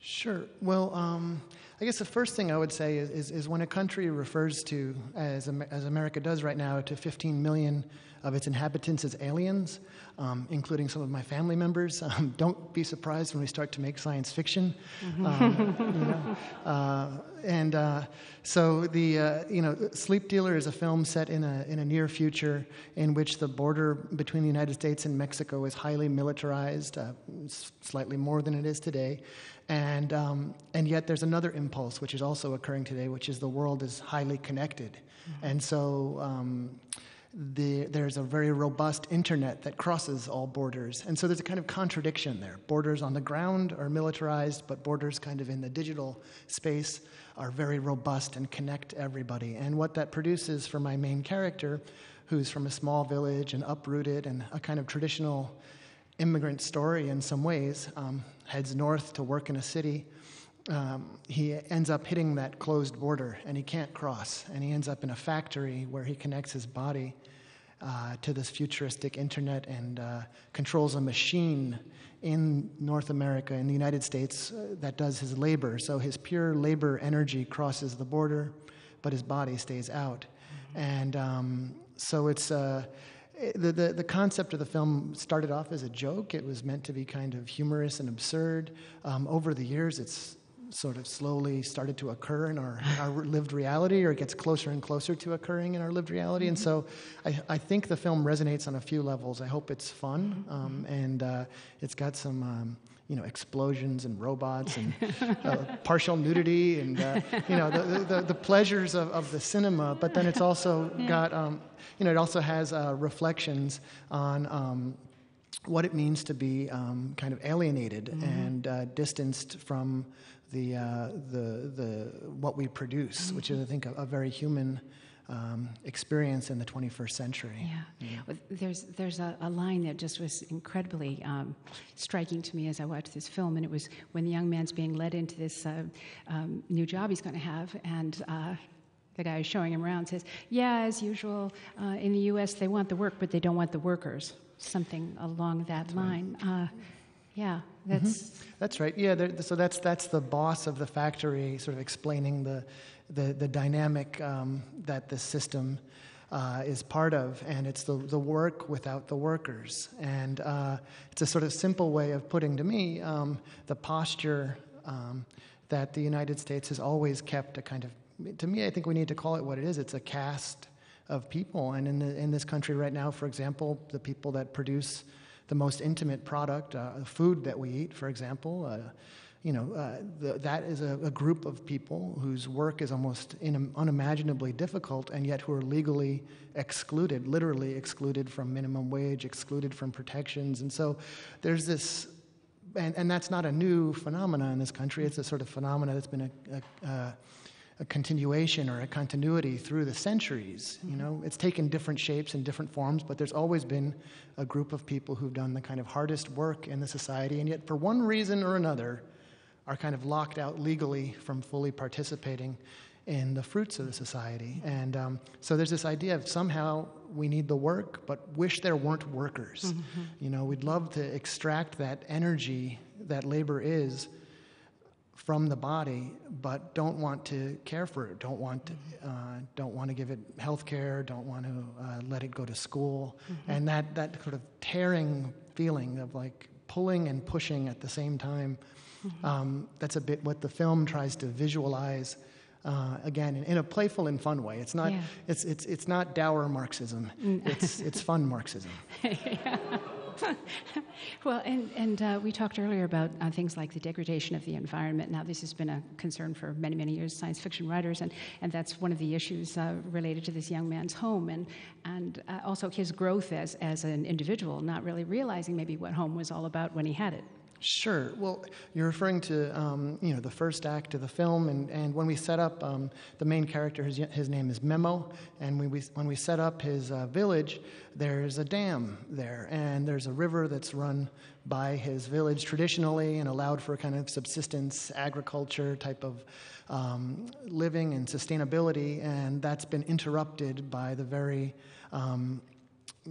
Sure. Well, um, I guess the first thing I would say is, is, is when a country refers to, as, as America does right now, to 15 million of its inhabitants as aliens, um, including some of my family members. [LAUGHS] Um, don't be surprised when we start to make science fiction. Mm-hmm. Um, you know, uh, and uh, so the uh, you know Sleep Dealer is a film set in a in a near future in which the border between the United States and Mexico is highly militarized, uh, slightly more than it is today. And, um, and yet there's another impulse which is also occurring today, which is the world is highly connected. Mm-hmm. And so um, the, there's a very robust internet that crosses all borders. And so there's a kind of contradiction there. Borders on the ground are militarized, but borders kind of in the digital space are very robust and connect everybody. And what that produces for my main character, who's from a small village and uprooted and a kind of traditional immigrant story in some ways, um, heads north to work in a city. Um, he ends up hitting that closed border and he can't cross. And he ends up in a factory where he connects his body uh, to this futuristic internet and uh, controls a machine in North America, in the United States, uh, that does his labor. So his pure labor energy crosses the border, but his body stays out. And um, so it's. Uh, the, the, the, concept of the film started off as a joke. It was meant to be kind of humorous and absurd. Um, over the years, it's sort of slowly started to occur in our, [LAUGHS] our lived reality, or it gets closer and closer to occurring in our lived reality. Mm-hmm. And so I, I, think the film resonates on a few levels. I hope it's fun, um, and uh, it's got some. Um, you know, explosions and robots and uh, [LAUGHS] partial nudity and, uh, you know, the, the, the, pleasures of, of the cinema. But then it's also yeah. got, um, you know, it also has uh, reflections on um, what it means to be um, kind of alienated mm-hmm. and uh, distanced from the, uh, the, the, what we produce, mm-hmm. which is, I think, a, a very human um, experience in the 21st century. Yeah. Well, there's, there's a, a, line that just was incredibly um, striking to me as I watched this film, and it was when the young man's being led into this uh, um, new job he's going to have, and uh, the guy showing him around says, Yeah, as usual, uh, in the US, they want the work, but they don't want the workers. Something along that line. Right. Uh, yeah, that's mm-hmm. that's right. Yeah, so that's that's the boss of the factory, sort of explaining the the, the dynamic um, that the system uh, is part of, and it's the the work without the workers. And uh, it's a sort of simple way of putting to me um, the posture um, that the United States has always kept a kind of. To me, I think we need to call it what it is. It's a caste of people, and in the, in this country right now, for example, the people that produce the most intimate product, uh, food that we eat, for example. You know, uh, the, that is a, a, group of people whose work is almost in, unimaginably difficult, and yet who are legally excluded, literally excluded from minimum wage, excluded from protections. And so there's this, and, and that's not a new phenomenon in this country. It's a sort of phenomenon that's been a, a a continuation or a continuity through the centuries. You know, it's taken different shapes and different forms, but there's always been a group of people who've done the kind of hardest work in the society, and yet for one reason or another, are kind of locked out legally from fully participating in the fruits of the society. And um, so there's this idea of somehow we need the work, but wish there weren't workers. Mm-hmm. You know, we'd love to extract that energy that labor is from the body, but don't want to care for it, don't want to, uh, don't want to give it health care, don't want to uh, let it go to school. Mm-hmm. And that, that sort of tearing feeling of like pulling and pushing at the same time, mm-hmm. um, that's a bit what the film tries to visualize. Uh, again, in, in, a playful and fun way. It's not, yeah. it's, it's, it's not dour Marxism. Mm. [LAUGHS] it's, it's fun Marxism. [LAUGHS] well, and, and uh, we talked earlier about uh, things like the degradation of the environment. Now, this has been a concern for many, many years, science fiction writers, and, and that's one of the issues uh, related to this young man's home and, and uh, also his growth as, as an individual, not really realizing maybe what home was all about when he had it. Sure. Well, you're referring to um, you know the first act of the film, and, and when we set up um, the main character, his, his name is Memo, and when we when we set up his uh, village, there's a dam there, and there's a river that's run by his village traditionally and allowed for kind of subsistence agriculture type of um, living and sustainability, and that's been interrupted by the very um,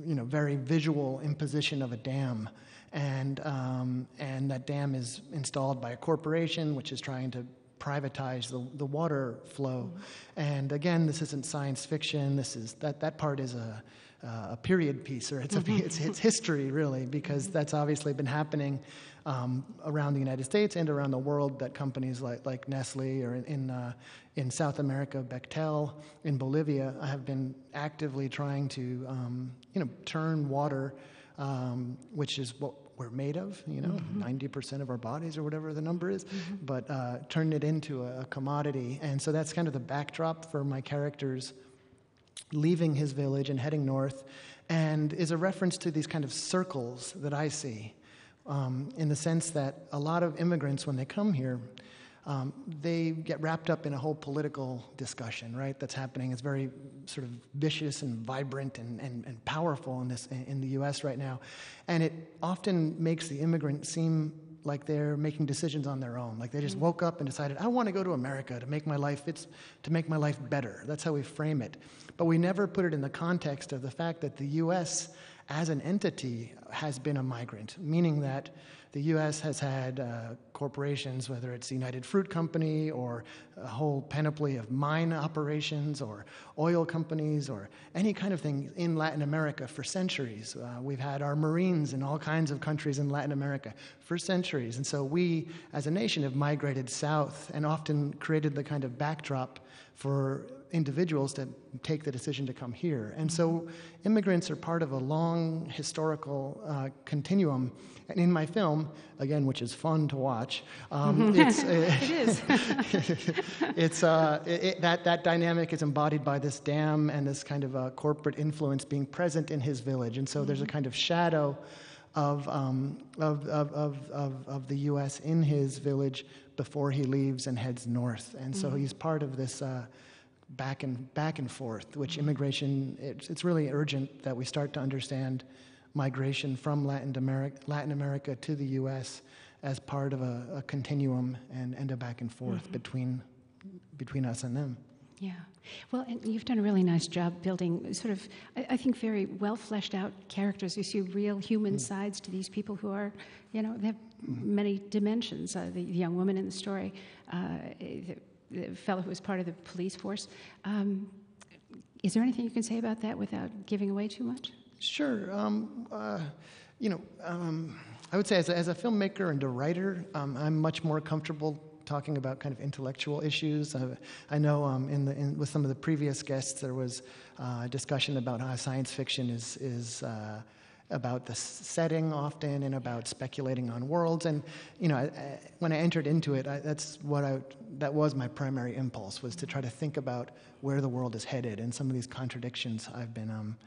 you know very visual imposition of a dam and, um, and that dam is installed by a corporation which is trying to privatize the, the water flow. And again, this isn't science fiction. This is that that part is a uh, a period piece, or it's, a, it's, it's history, really, because that's obviously been happening um, around the United States and around the world. That companies like, like Nestle or in, in, uh, in South America, Bechtel, in Bolivia, have been actively trying to um, you know, turn water, um, which is what we're made of, you know, mm-hmm. 90% of our bodies or whatever the number is, mm-hmm. but uh, turn it into a, a commodity. And so that's kind of the backdrop for my characters leaving his village and heading north, and is a reference to these kind of circles that I see, um, in the sense that a lot of immigrants, when they come here, um, they get wrapped up in a whole political discussion, right? That's happening. It's very sort of vicious and vibrant and, and, and powerful in this in the U.S. right now, and it often makes the immigrant seem like they're making decisions on their own. Like they just mm-hmm. woke up and decided, I want to go to America to make my life it's to make my life better. That's how we frame it. But we never put it in the context of the fact that the US as an entity has been a migrant, meaning that the U.S. has had uh, corporations, whether it's the United Fruit Company or a whole panoply of mine operations or oil companies or any kind of thing in Latin America for centuries. Uh, we've had our Marines in all kinds of countries in Latin America for centuries. And so we, as a nation, have migrated south and often created the kind of backdrop for individuals to take the decision to come here. And so immigrants are part of a long historical uh, continuum. And in my film, again, which is fun to watch, um, [LAUGHS] [LAUGHS] it's, uh, it is. it's, uh, it, that, that dynamic is embodied by this dam and this kind of uh, corporate influence being present in his village. And so mm-hmm. there's a mm-hmm. kind of shadow of, um, of, of, of, of, of, the U.S. in his village before he leaves and heads north. And so mm-hmm. he's part of this uh, back and back and forth, which immigration it's, it's really urgent that we start to understand migration from Latin America, Latin America to the U.S. as part of a, a continuum and, and a back and forth mm-hmm. between between us and them. Yeah. Well, and you've done a really nice job building sort of, I, I think, very well fleshed out characters. You see real human mm. sides to these people who are, you know, they have mm. many dimensions. Uh, the, the, young woman in the story, uh, the fellow who was part of the police force. Um, is there anything you can say about that without giving away too much? Sure. Um, uh, you know, um, I would say as a, as a, filmmaker and a writer, um, I'm much more comfortable talking about kind of intellectual issues. I know um, in the, in, with some of the previous guests there was uh, a discussion about how science fiction is is uh, about the setting often and about speculating on worlds. And you know, I, I, when I entered into it, I, that's what I that was my primary impulse was to try to think about where the world is headed and some of these contradictions I've been um,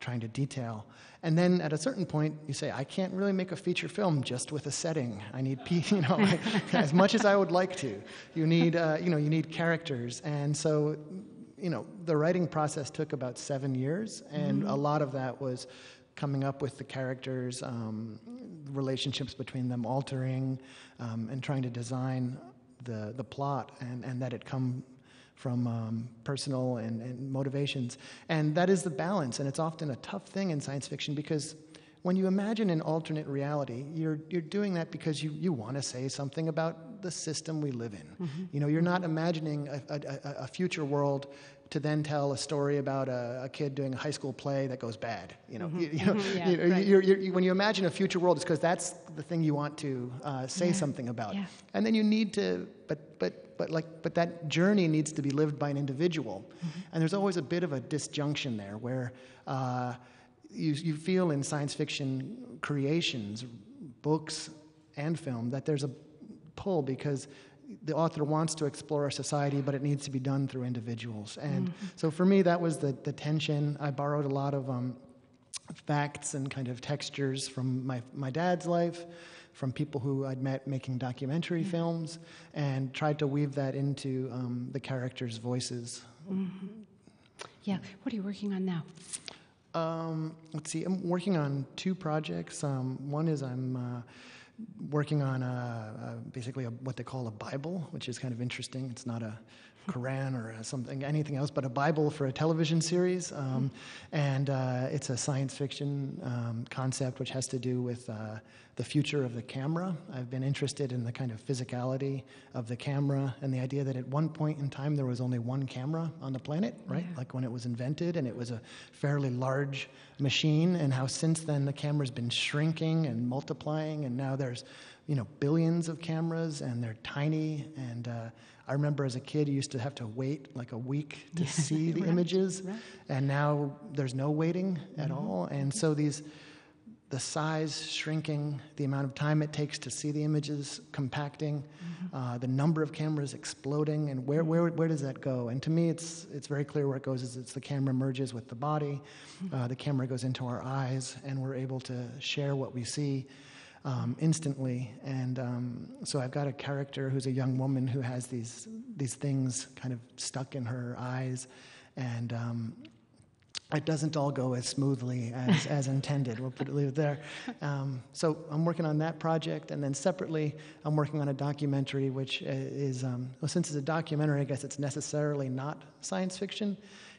trying to detail. And then at a certain point, you say, I can't really make a feature film just with a setting. I need, [LAUGHS] you know, as much as I would like to. You need, uh, you know, you need characters. And so, you know, the writing process took about seven years, and mm-hmm. a lot of that was coming up with the characters, um, relationships between them altering, um, and trying to design the, the plot and, and that it come from um, personal and, and motivations. And that is the balance, and it's often a tough thing in science fiction because when you imagine an alternate reality, you're, you're doing that because you, you want to say something about the system we live in. Mm-hmm. You know, you're not imagining a, a, a, future world to then tell a story about a, a, kid doing a high school play that goes bad. You know, mm-hmm. you, you know, mm-hmm. yeah, you, right. you're, you're, when you imagine a future world, it's because that's the thing you want to uh, say yeah. something about. Yeah. And then you need to, but but but like, but that journey needs to be lived by an individual. Mm-hmm. And there's always a bit of a disjunction there where. Uh, you, you feel in science fiction creations, books and film, that there's a pull because the author wants to explore our society, but it needs to be done through individuals. And mm-hmm. so for me, that was the, the tension. I borrowed a lot of um, facts and kind of textures from my, my dad's life, from people who I'd met making documentary mm-hmm. films, and tried to weave that into um, the characters' voices. Mm-hmm. Yeah. What are you working on now? Um, let's see, I'm working on two projects. Um, one is I'm uh, working on a, a basically a, what they call a Bible, which is kind of interesting. It's not a Quran or uh, something, anything else, but a Bible for a television series. Um, and uh, it's a science fiction um, concept which has to do with uh, the future of the camera. I've been interested in the kind of physicality of the camera and the idea that at one point in time there was only one camera on the planet, right? Yeah. Like when it was invented and it was a fairly large machine, and how since then the camera's been shrinking and multiplying, and now there's you know billions of cameras and they're tiny and uh, i remember as a kid you used to have to wait like a week to Yeah, [LAUGHS] see the right, images right. and now there's no waiting at Mm-hmm. all and so these the size shrinking the amount of time it takes to see the images compacting Mm-hmm. uh, the number of cameras exploding and where, where, where does that go and to me it's, it's very clear where it goes is it's the camera merges with the body Mm-hmm. uh, the camera goes into our eyes and we're able to share what we see um, instantly. And um, so I've got a character who's a young woman who has these these things kind of stuck in her eyes, and um, it doesn't all go as smoothly as, [LAUGHS] as intended. We'll put it leave it there. Um, so I'm working on that project, and then separately, I'm working on a documentary, which uh, is um, well, since it's a documentary, I guess it's necessarily not science fiction,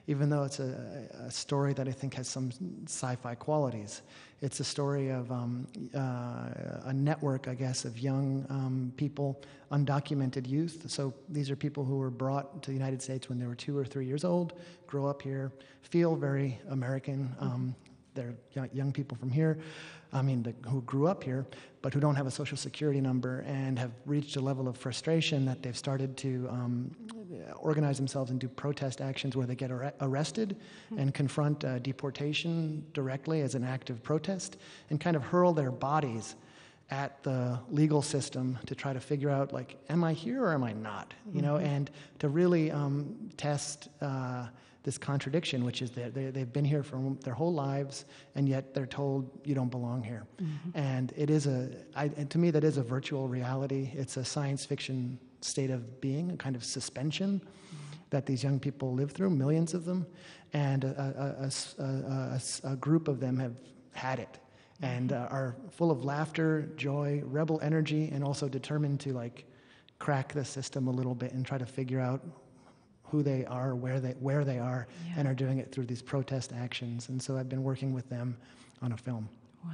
even though it's a, a story that I think has some sci-fi qualities. It's a story of um, uh, a network, I guess, of young um, people, undocumented youth. So these are people who were brought to the United States when they were two or three years old, grow up here, feel very American. Um, they're young, young people from here, I mean, the, who grew up here, but who don't have a social security number and have reached a level of frustration that they've started to um, organize themselves and do protest actions where they get ar- arrested and confront uh, deportation directly as an act of protest and kind of hurl their bodies at the legal system to try to figure out like am i here or am i not? You know and to really um, test uh, this contradiction which is that they, they've been here for their whole lives and yet they're told you don't belong here. And it is a I, and to me that is a virtual reality. It's a science fiction state of being a kind of suspension that these young people live through millions of them and a group of them have had it and uh, are full of laughter, joy, rebel energy, and also determined to like crack the system a little bit and try to figure out who they are, where they where they are, and are doing it through these protest actions. And so I've been working with them on a film. Wow.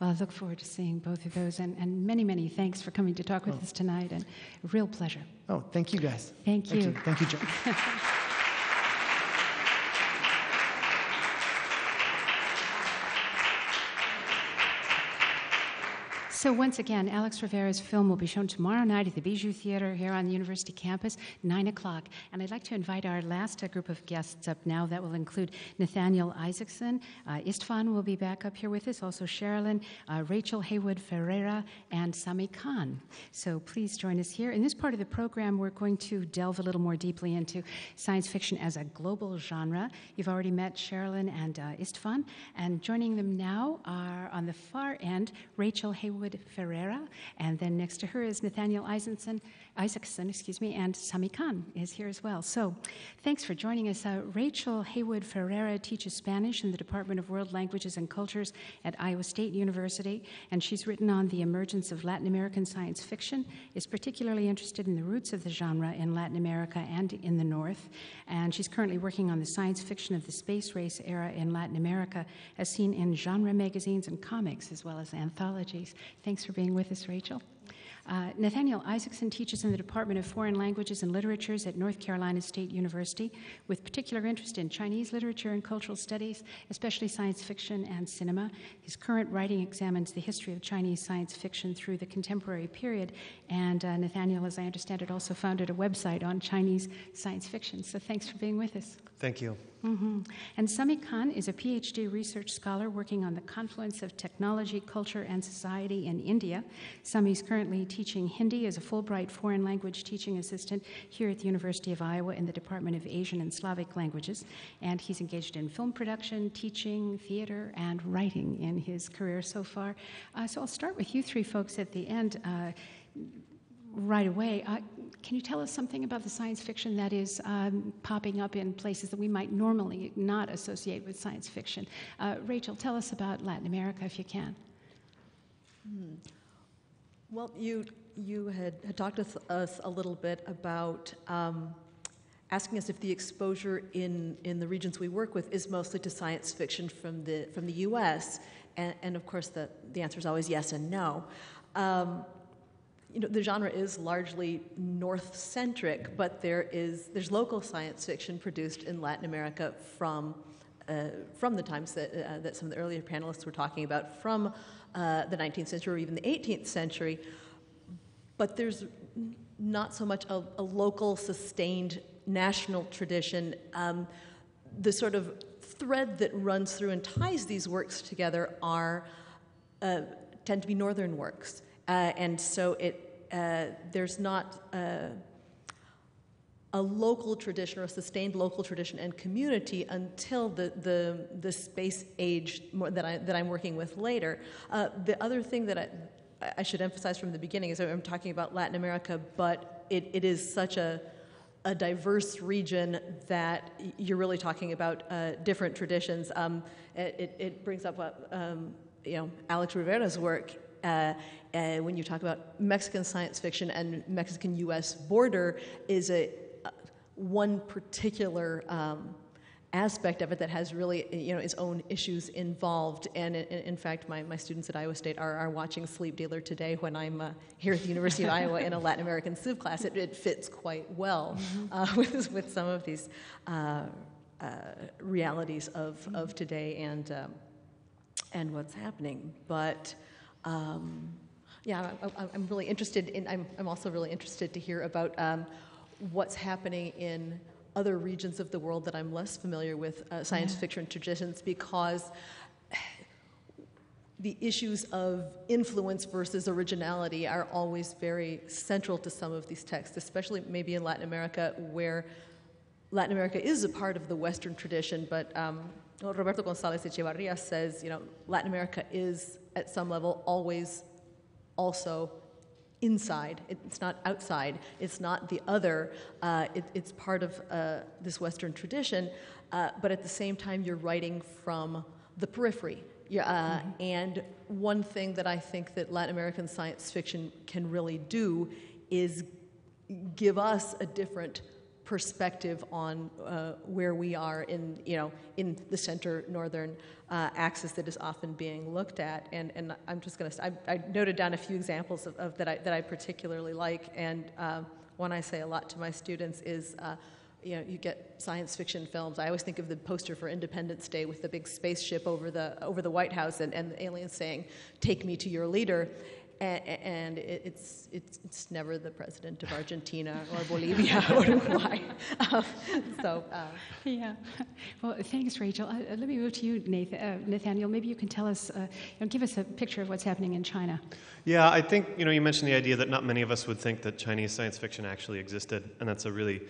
Well, I look forward to seeing both of those. And, and many, many thanks for coming to talk with oh. us tonight. And a real pleasure. Oh, thank you guys. Thank you. Thank you. thank you, Jen. So, once again, Alex Rivera's film will be shown tomorrow night at the Bijou Theater here on the university campus, 9 o'clock. And I'd like to invite our last uh, group of guests up now. That will include Nathaniel Isaacson. Uh, Istvan will be back up here with us, also Sharalyn, uh, Rachel Haywood Ferreira, and Sami Khan. So, please join us here. In this part of the program, we're going to delve a little more deeply into science fiction as a global genre. You've already met Sharalyn and uh, Istvan, and joining them now are on the far end Rachel Haywood Ferreira, and then next to her is Nathaniel Isaacson, Isaacson, excuse me, and Sami Khan is here as well. So, thanks for joining us. Uh, Rachel Haywood Ferreira teaches Spanish in the Department of World Languages and Cultures at Iowa State University, and she's written on the emergence of Latin American science fiction. Is particularly interested in the roots of the genre in Latin America and in the North, and she's currently working on the science fiction of the space race era in Latin America, as seen in genre magazines and comics as well as anthologies. Thanks for being with us, Rachel. Uh, Nathaniel Isaacson teaches in the Department of Foreign Languages and Literatures at North Carolina State University, with particular interest in Chinese literature and cultural studies, especially science fiction and cinema. His current writing examines the history of Chinese science fiction through the contemporary period, and uh, Nathaniel, as I understand it, also founded a website on Chinese science fiction. So thanks for being with us. Thank you. hmm And Sami Khan is a PhD research scholar working on the confluence of technology, culture, and society in India. Sami is currently teaching Hindi as a Fulbright foreign language teaching assistant here at the University of Iowa in the Department of Asian and Slavic Languages. And he's engaged in film production, teaching, theater, and writing in his career so far. Uh, so I'll start with you three folks at the end. Uh, right away. Uh, can you tell us something about the science fiction that is um, popping up in places that we might normally not associate with science fiction? Uh, Rachel, tell us about Latin America if you can. Well, you, you had, had talked to us- us a little bit about um, asking us if the exposure in, in the regions we work with is mostly to science fiction from the, from the US. And, and of course, the, the answer is always yes and no. Um, you know, the genre is largely north-centric, but there is there's local science fiction produced in Latin America from uh, from the times that uh, that some of the earlier panelists were talking about, from uh, the 19th century or even the 18th century. But there's not so much a, a local, sustained national tradition. Um, the sort of thread that runs through and ties these works together are uh, tend to be northern works, uh, and so it there's not a, a, local tradition or a sustained local tradition and community until the, the, the space age that, I, that I'm working with later. Uh, the other thing that I, I should emphasize from the beginning is I'm talking about Latin America, but it, it is such a a diverse region that you're really talking about uh, different traditions. Um, it, it, brings up what um, you know Alex Rivera's work uh, uh, when you talk about Mexican science fiction and Mexican-U.S. border is a uh, one particular um, aspect of it that has really you know its own issues involved. And in, in fact, my, my students at Iowa State are, are watching Sleep Dealer today when I'm uh, here at the University of Iowa in a Latin American civ class. It, it fits quite well mm-hmm. uh, [LAUGHS] with, with some of these uh, uh realities of, of today and, um, and what's happening. But um, yeah, I, am really interested in, I'm, I'm also really interested to hear about um, what's happening in other regions of the world that I'm less familiar with uh, science yeah. fiction traditions because the issues of influence versus originality are always very central to some of these texts, especially maybe in Latin America, where Latin America is a part of the Western tradition, but um, Roberto Gonzalez Echevarria says, you know, Latin America is at some level always also inside. It's not outside. It's not the other. Uh, it, it's part of uh, this Western tradition, uh, but at the same time, you're writing from the periphery. Uh, mm-hmm. And one thing that I think that Latin American science fiction can really do is give us a different perspective on uh, where we are in, you know, in the center northern uh, axis that is often being looked at. And, and I'm just going to, I, noted down a few examples of, of, that, I, that I particularly like. And uh, one I say a lot to my students is, uh, you know, you get science fiction films. I always think of the poster for Independence Day with the big spaceship over the over the White House and, and the aliens saying, "Take me to your leader." And it's, it's, it's never the president of Argentina or Bolivia [LAUGHS] or Uruguay. Um, so, uh, yeah. Well, thanks, Rachel. Uh, let me move to you, Nathan, uh, Nathaniel. Maybe you can tell us, uh, you know, give us a picture of what's happening in China. Yeah, I think you know you mentioned the idea that not many of us would think that Chinese science fiction actually existed, and that's a really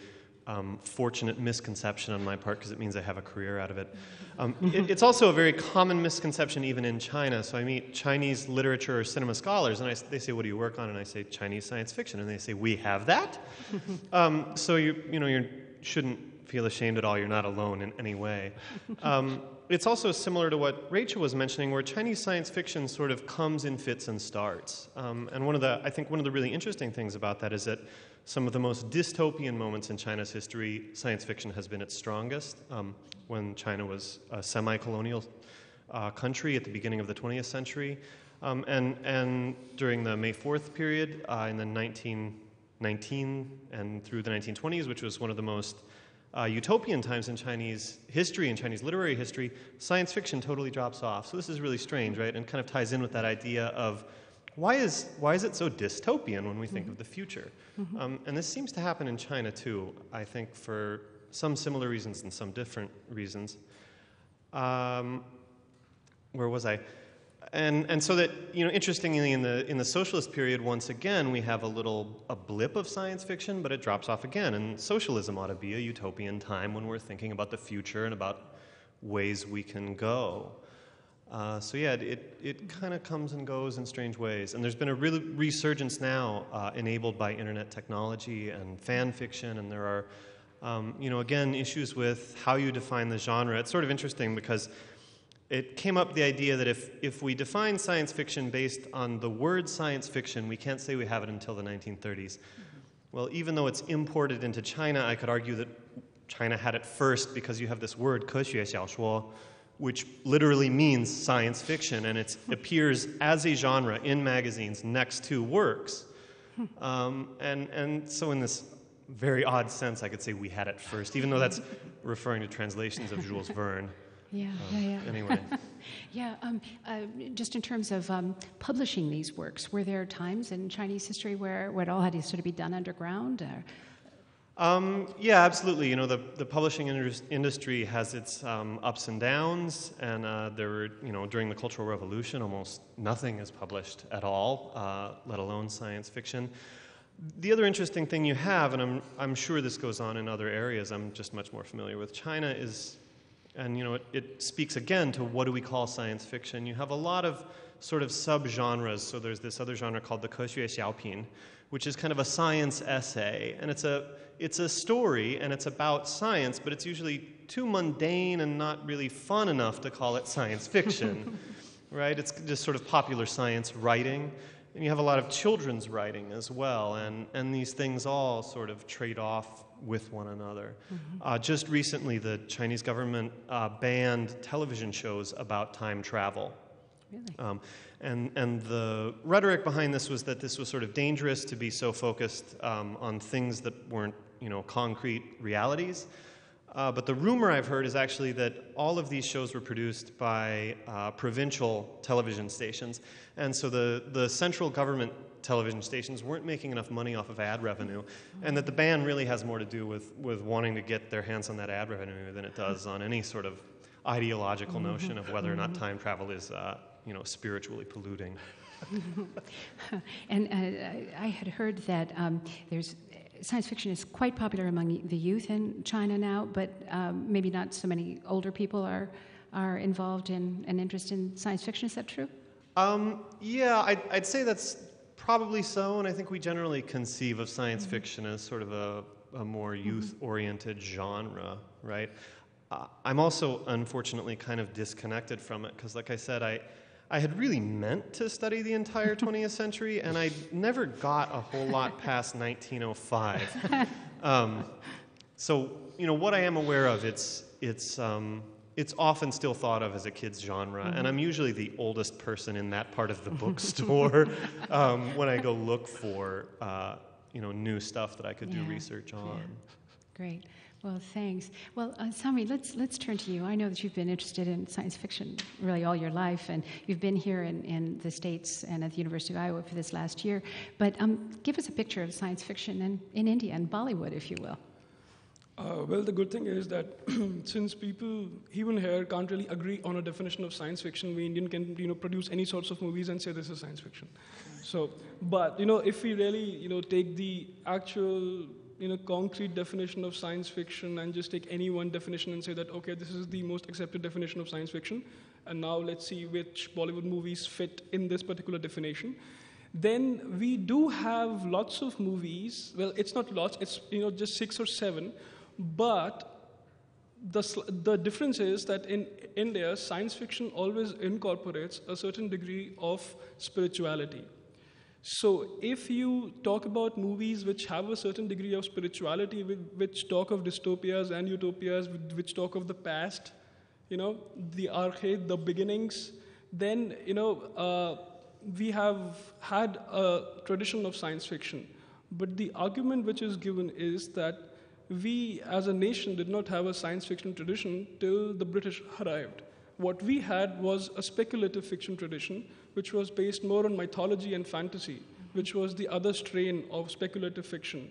um, fortunate misconception on my part because it means I have a career out of it. Um, it. It's also a very common misconception even in China. So I meet Chinese literature or cinema scholars, and I, they say, "What do you work on?" And I say, "Chinese science fiction," and they say, "We have that." [LAUGHS] um, so you you know you shouldn't feel ashamed at all. You're not alone in any way. Um, it's also similar to what Rachel was mentioning, where Chinese science fiction sort of comes in fits and starts. Um, and one of the I think one of the really interesting things about that is that some of the most dystopian moments in China's history, science fiction has been its strongest. Um, when China was a semi colonial uh, country at the beginning of the 20th century. Um, and, and during the May 4th period uh, in the 1919 and through the 1920s, which was one of the most uh, utopian times in Chinese history and Chinese literary history, science fiction totally drops off. So this is really strange, right? And kind of ties in with that idea of why is, why is it so dystopian when we think mm-hmm. of the future? Mm-hmm. Um, and this seems to happen in China too, I think, for some similar reasons and some different reasons. Um, where was I? And, and so that, you know, interestingly, in the, in the socialist period, once again, we have a little a blip of science fiction, but it drops off again. And socialism ought to be a utopian time when we're thinking about the future and about ways we can go. Uh, so yeah, it, it kind of comes and goes in strange ways. And there's been a real resurgence now uh, enabled by internet technology and fan fiction, and there are, um, you know, again, issues with how you define the genre. It's sort of interesting because it came up the idea that if, if we define science fiction based on the word science fiction, we can't say we have it until the 1930s. Well, even though it's imported into China, I could argue that China had it first because you have this word 科学小说, which literally means science fiction, and it appears as a genre in magazines next to works. Um, and, and so, in this very odd sense, I could say we had it first, even though that's [LAUGHS] referring to translations of Jules Verne. Yeah, Um, yeah, yeah. Anyway. [LAUGHS] Yeah, um, uh, just in terms of um, publishing these works, were there times in Chinese history where, where it all had to sort of be done underground? Or? Um, yeah, absolutely. You know, the, the publishing indus- industry has its um, ups and downs, and uh, there were, you know, during the Cultural Revolution, almost nothing is published at all, uh, let alone science fiction. The other interesting thing you have, and I'm, I'm sure this goes on in other areas, I'm just much more familiar with China, is, and you know, it, it speaks again to what do we call science fiction. You have a lot of sort of subgenres. So there's this other genre called the 科学小品, which is kind of a science essay, and it's a it's a story and it's about science, but it's usually too mundane and not really fun enough to call it science fiction, [LAUGHS] right? It's just sort of popular science writing. And you have a lot of children's writing as well, and, and these things all sort of trade off with one another. Uh, just recently, the Chinese government uh, banned television shows about time travel. Really? Um, and, and the rhetoric behind this was that this was sort of dangerous to be so focused um, on things that weren't, you know, concrete realities. Uh, but the rumor I've heard is actually that all of these shows were produced by uh, provincial television stations. And so the, the central government television stations weren't making enough money off of ad revenue. And that the ban really has more to do with, with wanting to get their hands on that ad revenue than it does on any sort of ideological notion of whether or not time travel is, uh, you know, spiritually polluting. [LAUGHS] and uh, I- I had heard that um, there's science fiction is quite popular among the youth in China now, but um, maybe not so many older people are are involved in an interest in science fiction. Is that true? Um, yeah, I'd, I'd say that's probably so, and I think we generally conceive of science fiction as sort of a, a more youth oriented genre, right? Uh, I'm also unfortunately kind of disconnected from it because, like I said, I, I had really meant to study the entire [LAUGHS] 20th century, and I never got a whole lot past 1905. [LAUGHS] Um, so, you know, what I am aware of, it's, it's, um, it's often still thought of as a kid's genre, and I'm usually the oldest person in that part of the [LAUGHS] bookstore um, when I go look for, uh, you know, new stuff that I could do Yeah, research on. Great. Well, thanks. Well, uh, Sami, let's let's turn to you. I know that you've been interested in science fiction really all your life, and you've been here in, in the states and at the University of Iowa for this last year. But um, give us a picture of science fiction in, in India and Bollywood, if you will. Uh, well, the good thing is that [CLEARS THROAT] since people even here can't really agree on a definition of science fiction, we Indian can you know produce any sorts of movies and say this is science fiction. So, but you know, if we really you know take the actual you know concrete definition of science fiction and just take any one definition and say that okay, this is the most accepted definition of science fiction, and now let's see which Bollywood movies fit in this particular definition then we do have lots of movies. Well, it's not lots, it's you know just six or seven, but the, the difference is that in India, science fiction always incorporates a certain degree of spirituality. So, if you talk about movies which have a certain degree of spirituality, which talk of dystopias and utopias, which talk of the past, you know, the arcade, the beginnings, then, you know, uh, we have had a tradition of science fiction. But the argument which is given is that we as a nation did not have a science fiction tradition till the British arrived. What we had was a speculative fiction tradition, which was based more on mythology and fantasy, which was the other strain of speculative fiction.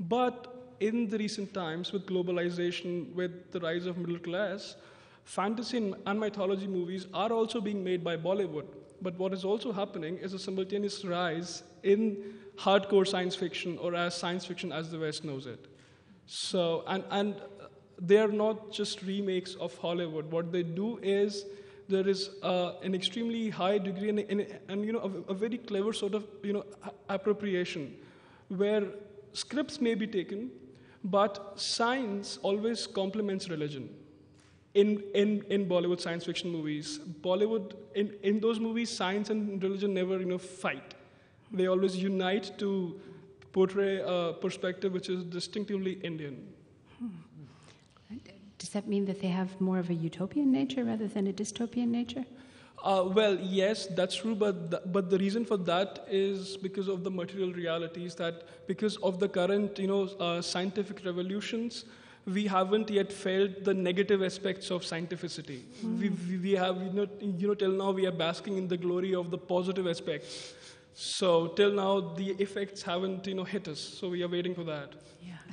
But in the recent times, with globalization, with the rise of middle class, fantasy and mythology movies are also being made by Bollywood. But what is also happening is a simultaneous rise in hardcore science fiction, or as science fiction as the West knows it. So, and, and they are not just remakes of Hollywood. What they do is there is uh, an extremely high degree and, and, and you know, a, a very clever sort of you know, appropriation where scripts may be taken, but science always complements religion in, in, in Bollywood science fiction movies. Bollywood, in, in those movies, science and religion never you know, fight. They always unite to portray a perspective which is distinctively Indian. Does that mean that they have more of a utopian nature rather than a dystopian nature? Uh, well, yes, that's true, but the, but the reason for that is because of the material realities. That because of the current, you know, uh, scientific revolutions, we haven't yet felt the negative aspects of scientificity. Mm. We, we, we, have, you know, you know, till now we are basking in the glory of the positive aspects. So till now the effects haven't, you know, hit us. So we are waiting for that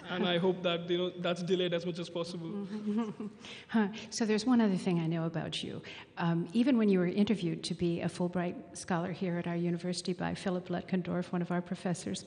[LAUGHS] and I hope that you know that's delayed as much as possible. [LAUGHS] huh. So there's one other thing I know about you. Um, even when you were interviewed to be a Fulbright scholar here at our university by Philip Lutgendorf, one of our professors,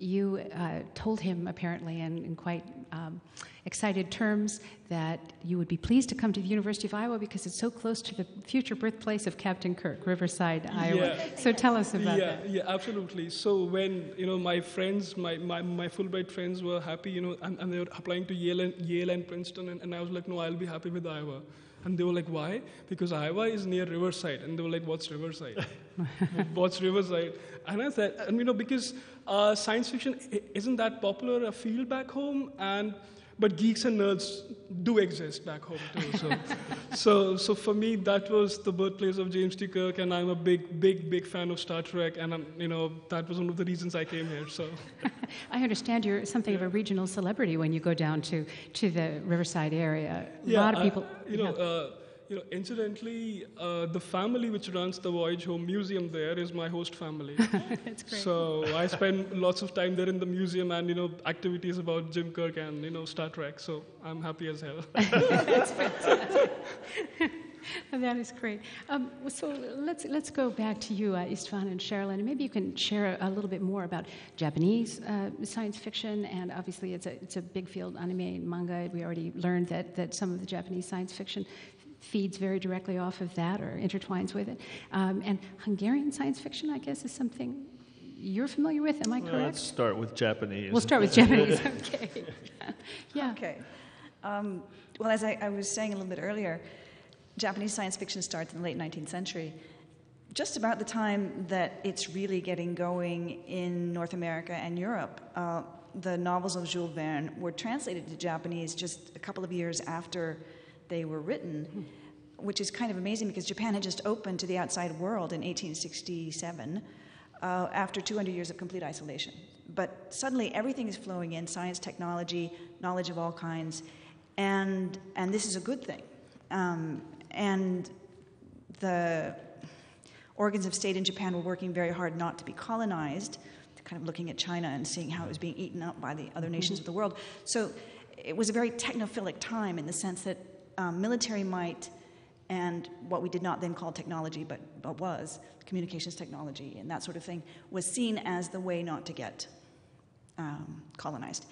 you uh, told him, apparently, in, in quite um, excited terms, that you would be pleased to come to the University of Iowa because it's so close to the future birthplace of Captain Kirk, Riverside, Iowa. Yeah. So tell us about yeah, that. Yeah, absolutely. So when you know my friends, my, my, my Fulbright friends were happy, you know, and, and they were applying to Yale and, Yale and Princeton, and, and I was like, no, I'll be happy with Iowa. And they were like, why? Because Iowa is near Riverside. And they were like, what's Riverside? [LAUGHS] what's Riverside? And I said, and you know, because uh, science fiction isn't that popular a field back home, and but geeks and nerds do exist back home too. So, [LAUGHS] so, so for me, that was the birthplace of James T. Kirk, and I'm a big, big, big fan of Star Trek, and I'm, you know that was one of the reasons I came here. So, [LAUGHS] I understand you're something of a regional celebrity when you go down to to the Riverside area. A yeah, lot of people, I, you know. Yeah. Uh, you know, incidentally, uh, the family which runs the Voyage Home Museum there is my host family. [LAUGHS] That's great. So I spend lots of time there in the museum and, you know, activities about Jim Kirk and, you know, Star Trek. So I'm happy as hell. [LAUGHS] That's fantastic. [LAUGHS] that is great. Um, so let's let's go back to you, uh, Istvan and Sharalyn, and maybe you can share a, a little bit more about Japanese uh, science fiction. And obviously, it's a it's a big field, anime and manga. We already learned that that some of the Japanese science fiction feeds very directly off of that or intertwines with it. Um, and Hungarian science fiction, I guess, is something you're familiar with. Am I correct? Well, let's start with Japanese. We'll start with Japanese. [LAUGHS] Okay. [LAUGHS] yeah. Okay. Um, well, as I, I, was saying a little bit earlier, Japanese science fiction starts in the late 19th century. Just about the time that it's really getting going in North America and Europe. Uh, the novels of Jules Verne were translated to Japanese just a couple of years after they were written, which is kind of amazing because Japan had just opened to the outside world in 1867 uh, after 200 years of complete isolation. But suddenly everything is flowing in science, technology, knowledge of all kinds, and, and this is a good thing. Um, and the organs of state in Japan were working very hard not to be colonized, kind of looking at China and seeing how it was being eaten up by the other nations mm-hmm. of the world. So it was a very technophilic time in the sense that um, military might and what we did not then call technology, but, but was communications technology and that sort of thing, was seen as the way not to get um, colonized.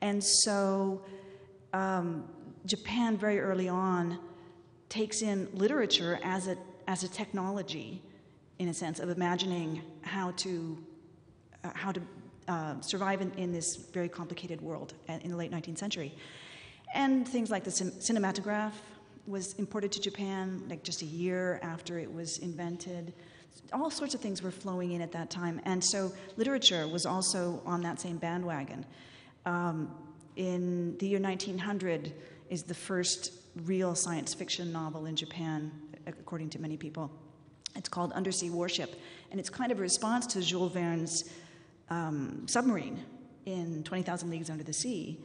And so um, Japan, very early on, takes in literature as a, as a technology, in a sense, of imagining how to, uh, how to uh, survive in, in this very complicated world in the late 19th century. And things like the cinematograph was imported to Japan like just a year after it was invented. All sorts of things were flowing in at that time. And so literature was also on that same bandwagon. Um, in the year 1900 is the first real science fiction novel in Japan, according to many people. It's called Undersea Warship, and it's kind of a response to Jules Verne's um, submarine in 20,000 Leagues Under the Sea.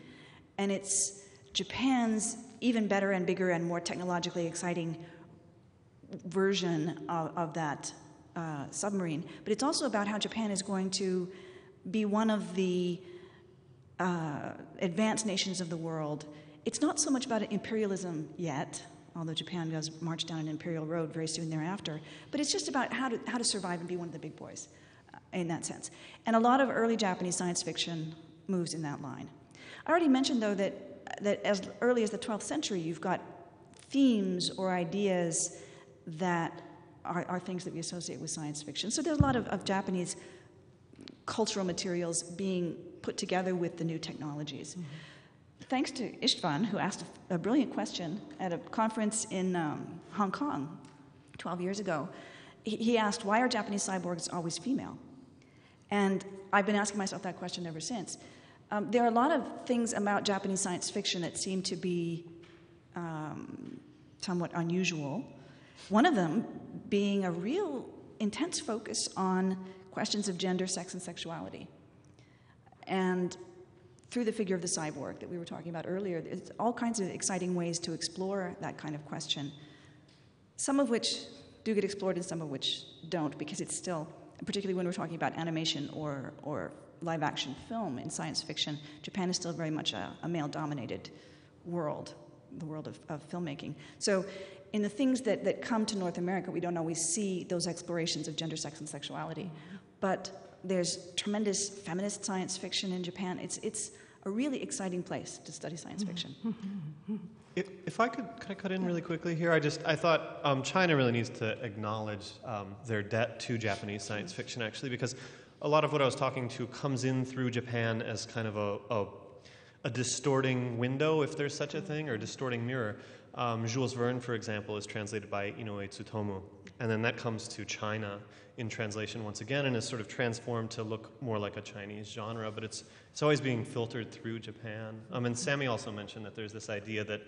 And it's Japan's even better and bigger and more technologically exciting version of, of that uh, submarine. But it's also about how Japan is going to be one of the uh, advanced nations of the world. It's not so much about imperialism yet, although Japan does march down an imperial road very soon thereafter, but it's just about how to, how to survive and be one of the big boys uh, in that sense. And a lot of early Japanese science fiction moves in that line. I already mentioned, though, that that as early as the 12th century, you've got themes or ideas that are, are things that we associate with science fiction. So there's a lot of, of Japanese cultural materials being put together with the new technologies. Mm-hmm. Thanks to Istvan, who asked a, a, brilliant question at a conference in um, Hong Kong 12 years ago. He, he asked, Why are Japanese cyborgs always female? And I've been asking myself that question ever since. Um, there are a lot of things about Japanese science fiction that seem to be um, somewhat unusual. One of them being a real intense focus on questions of gender, sex, and sexuality. And through the figure of the cyborg that we were talking about earlier, there's all kinds of exciting ways to explore that kind of question, some of which do get explored and some of which don't, because it's still, particularly when we're talking about animation or, or live action film in science fiction, Japan is still very much a, a male dominated world, the world of, of filmmaking. So, in the things that, that come to North America, we don't always see those explorations of gender, sex, and sexuality. But there's tremendous feminist science fiction in Japan. It's, it's a really exciting place to study science fiction. If, if I could, could I cut in really quickly here? I just I thought um, China really needs to acknowledge um, their debt to Japanese science fiction, actually, because a lot of what I was talking to comes in through Japan as kind of a, a, a distorting window, if there's such a thing, or a distorting mirror. Um, Jules Verne, for example, is translated by Inoue Tsutomu, and then that comes to China in translation once again and is sort of transformed to look more like a Chinese genre, but it's, it's always being filtered through Japan. Um, and Sami also mentioned that there's this idea that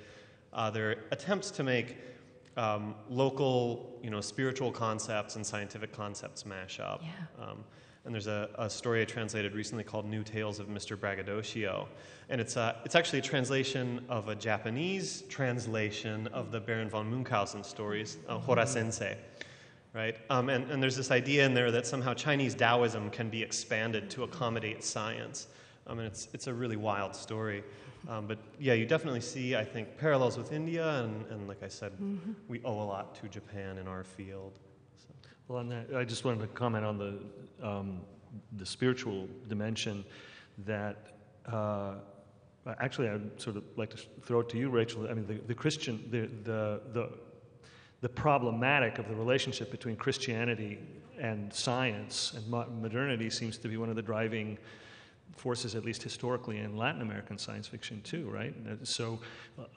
uh, there are attempts to make um, local, you know, spiritual concepts and scientific concepts mash up. Yeah. Um, and there's a, a, story I translated recently called New Tales of Mr. Braggadocio. And it's, a, it's actually a translation of a Japanese translation of the Baron von Munchausen stories, uh, Hora Sensei. Right? Um, and, and there's this idea in there that somehow Chinese Taoism can be expanded to accommodate science. I mean, it's, it's a really wild story. Um, but yeah, you definitely see, I think, parallels with India. And, and like I said, mm-hmm. we owe a lot to Japan in our field. Well, on that, I just wanted to comment on the um, the spiritual dimension that. Uh, actually, I'd sort of like to throw it to you, Rachel. I mean, the, the Christian, the, the, the, the problematic of the relationship between Christianity and science and modernity seems to be one of the driving forces, at least historically, in Latin American science fiction, too, right? So,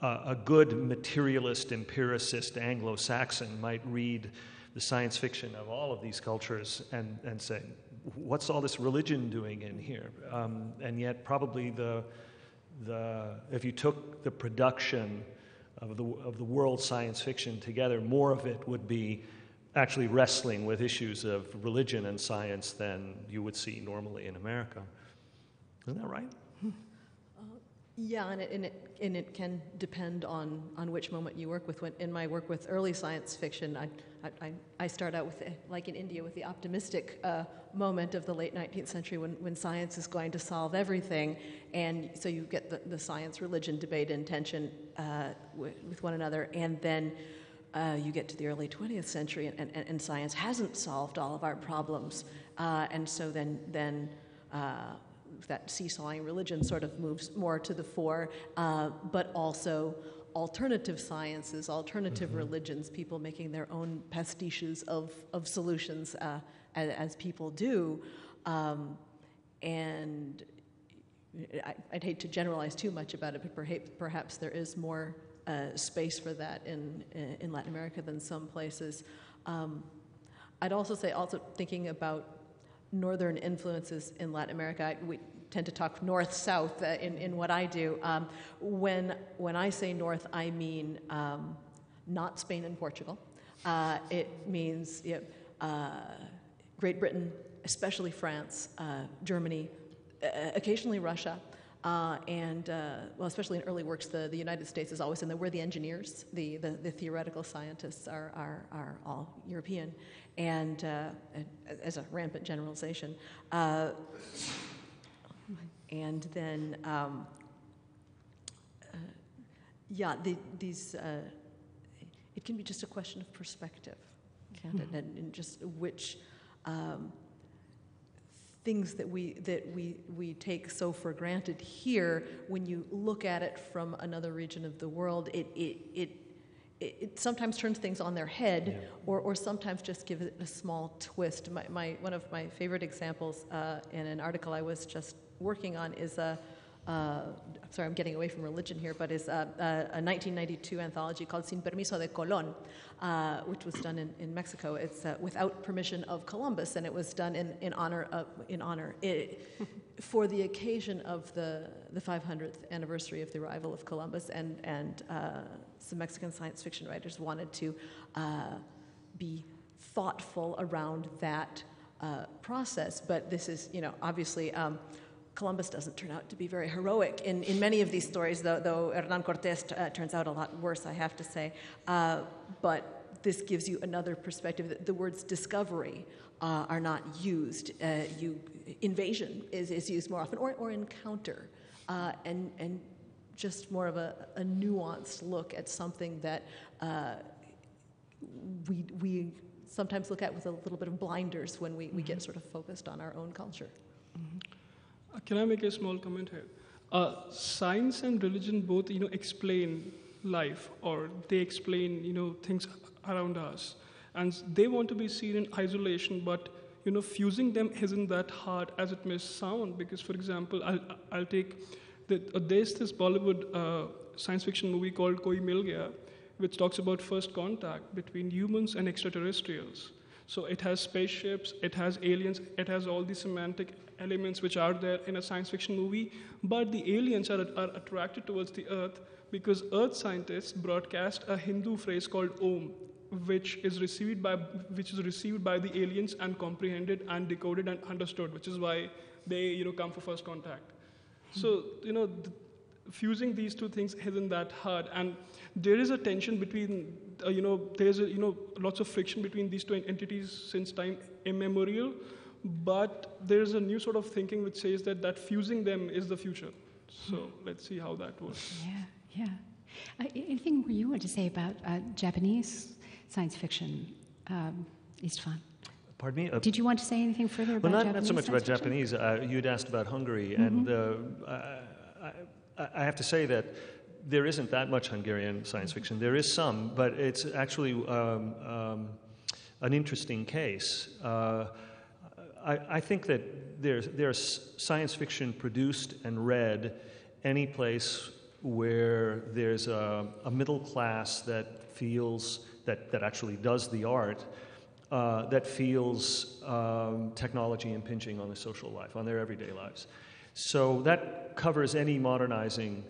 uh, a good materialist, empiricist Anglo Saxon might read the science fiction of all of these cultures and, and say, what's all this religion doing in here? Um, and yet, probably the, the, if you took the production of the, of the world science fiction together, more of it would be actually wrestling with issues of religion and science than you would see normally in America. Isn't that right? Yeah, and it, and it, and it can depend on, on which moment you work with. When, in my work with early science fiction, I, I, I start out with, like in India, with the optimistic uh, moment of the late 19th century when, when science is going to solve everything. And so you get the, the science religion debate and tension uh, with, with, one another. And then uh, you get to the early 20th century, and, and, and, science hasn't solved all of our problems. Uh, and so then, then uh, that seesawing religion sort of moves more to the fore, uh, but also alternative sciences, alternative mm-hmm. religions, people making their own pastiches of, of solutions uh, as, as, people do. Um, and I, would hate to generalize too much about it, but perhaps, perhaps there is more uh, space for that in, in Latin America than some places. Um, I'd also say, also thinking about northern influences in Latin America. We tend to talk north south uh, in, in what I do. Um, when, when I say north, I mean um, not Spain and Portugal. Uh, it means you know, uh, Great Britain, especially France, uh, Germany, uh, occasionally Russia. Uh, and well, especially in early works, the, the United States is always in there. We're the engineers. The, the, the theoretical scientists are, are, are all European, and as a rampant generalization. And then, um, uh, yeah, the, these, uh, it can be just a question of perspective, can't mm-hmm. it? And, and, just which. Um, things that we that we we take so for granted here when you look at it from another region of the world it it it, it, sometimes turns things on their head yeah. or, or sometimes just gives it a small twist my, my one of my favorite examples uh, in an article i was just working on is a uh, sorry, I'm getting away from religion here, but is a, a, a 1992 anthology called Sin Permiso de Colón, uh, which was done in, in Mexico. It's uh, without permission of Columbus, and it was done in, in honor of, in honor it, for the occasion of the, the 500th anniversary of the arrival of Columbus, and, and uh, some Mexican science fiction writers wanted to uh, be thoughtful around that uh, process. But this is, you know, obviously. Um, Columbus doesn't turn out to be very heroic in, in many of these stories, though, though Hernan Cortes t- uh, turns out a lot worse, I have to say. Uh, but this gives you another perspective that the words discovery uh, are not used. Uh, you, invasion is, is used more often, or, or encounter, uh, and, and just more of a, a nuanced look at something that uh, we, we sometimes look at with a little bit of blinders when we, we get sort of focused on our own culture. Mm-hmm. Uh, can I make a small comment here? Uh, science and religion both, you know, explain life, or they explain, you know, things around us, and they want to be seen in isolation. But you know, fusing them isn't that hard as it may sound. Because, for example, I'll, I'll take the, uh, there's this Bollywood uh, science fiction movie called Koi Mil Gaya, which talks about first contact between humans and extraterrestrials. So it has spaceships, it has aliens, it has all the semantic elements which are there in a science fiction movie, but the aliens are, are attracted towards the Earth because Earth scientists broadcast a Hindu phrase called Om, which is received by which is received by the aliens and comprehended and decoded and understood, which is why they you know come for first contact. So you know. The, fusing these two things isn't that hard and there is a tension between uh, you know there's a, you know lots of friction between these two entities since time immemorial but there's a new sort of thinking which says that that fusing them is the future. So hmm. let's see how that works. Yeah, yeah. Uh, anything more you want to say about uh, Japanese science fiction, um, Istvan? Pardon me? Uh, Did you want to say anything further about well, not, Japanese not so much about fiction? Japanese. Uh, you'd asked about Hungary, mm-hmm. and uh, I, I, have to say that there isn't that much Hungarian science fiction. There is some, but it's actually um, um, an interesting case. Uh, I, I think that there's, there's science fiction produced and read any place where there's a, a middle class that feels, that, that actually does the art, uh, that feels um, technology impinging on their social life, on their everyday lives. So that covers any modernizing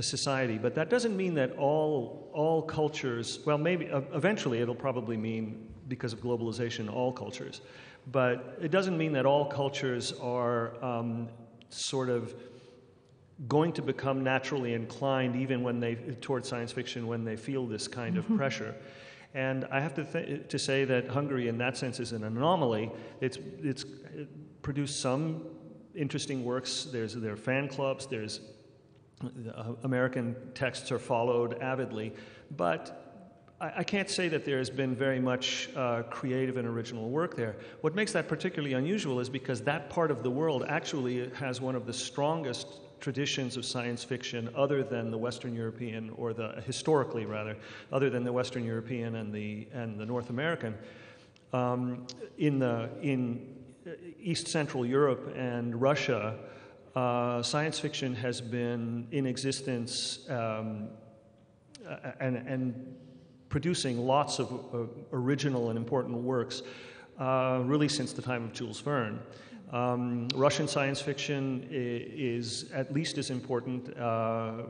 society, but that doesn't mean that all, all cultures, well, maybe eventually it'll probably mean, because of globalization, all cultures. But it doesn't mean that all cultures are um, sort of going to become naturally inclined even when they toward science fiction when they feel this kind of mm-hmm. pressure. And I have to, th- to say that Hungary, in that sense, is an anomaly. It's, it's it produced some interesting works. There's there are fan clubs. There's uh, American texts are followed avidly, but I, I can't say that there has been very much uh, creative and original work there. What makes that particularly unusual is because that part of the world actually has one of the strongest traditions of science fiction other than the Western European, or the historically rather, other than the Western European and the, and the North American. Um, in, the, in East Central Europe and Russia, uh, science fiction has been in existence um, and, and producing lots of uh, original and important works, uh, really since the time of Jules Verne. Um, Russian science fiction is at least as important uh,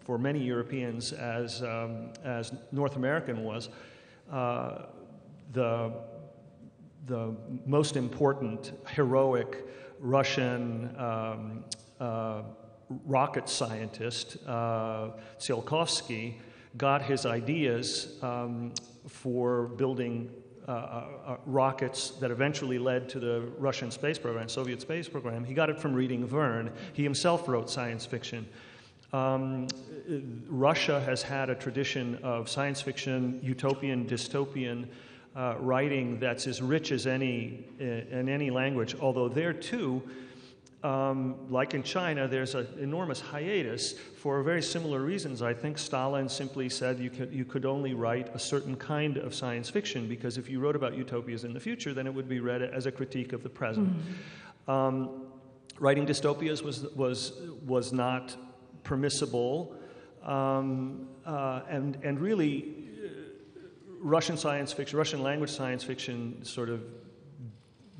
for many Europeans as, um, as North American was. Uh, the, the most important heroic Russian um, uh, rocket scientist, uh, Tsiolkovsky, got his ideas um, for building uh, uh, uh, rockets that eventually led to the Russian space program, Soviet space program. He got it from reading Verne. He himself wrote science fiction. Um, Russia has had a tradition of science fiction, utopian, dystopian uh, writing that's as rich as any in any language. Although there too, um, like in China, there's an enormous hiatus for very similar reasons. I think Stalin simply said you could, you could only write a certain kind of science fiction because if you wrote about utopias in the future, then it would be read as a critique of the present. Mm-hmm. Um, writing dystopias was, was, was not permissible, um, uh, and, and really uh, Russian science fiction, Russian language science fiction sort of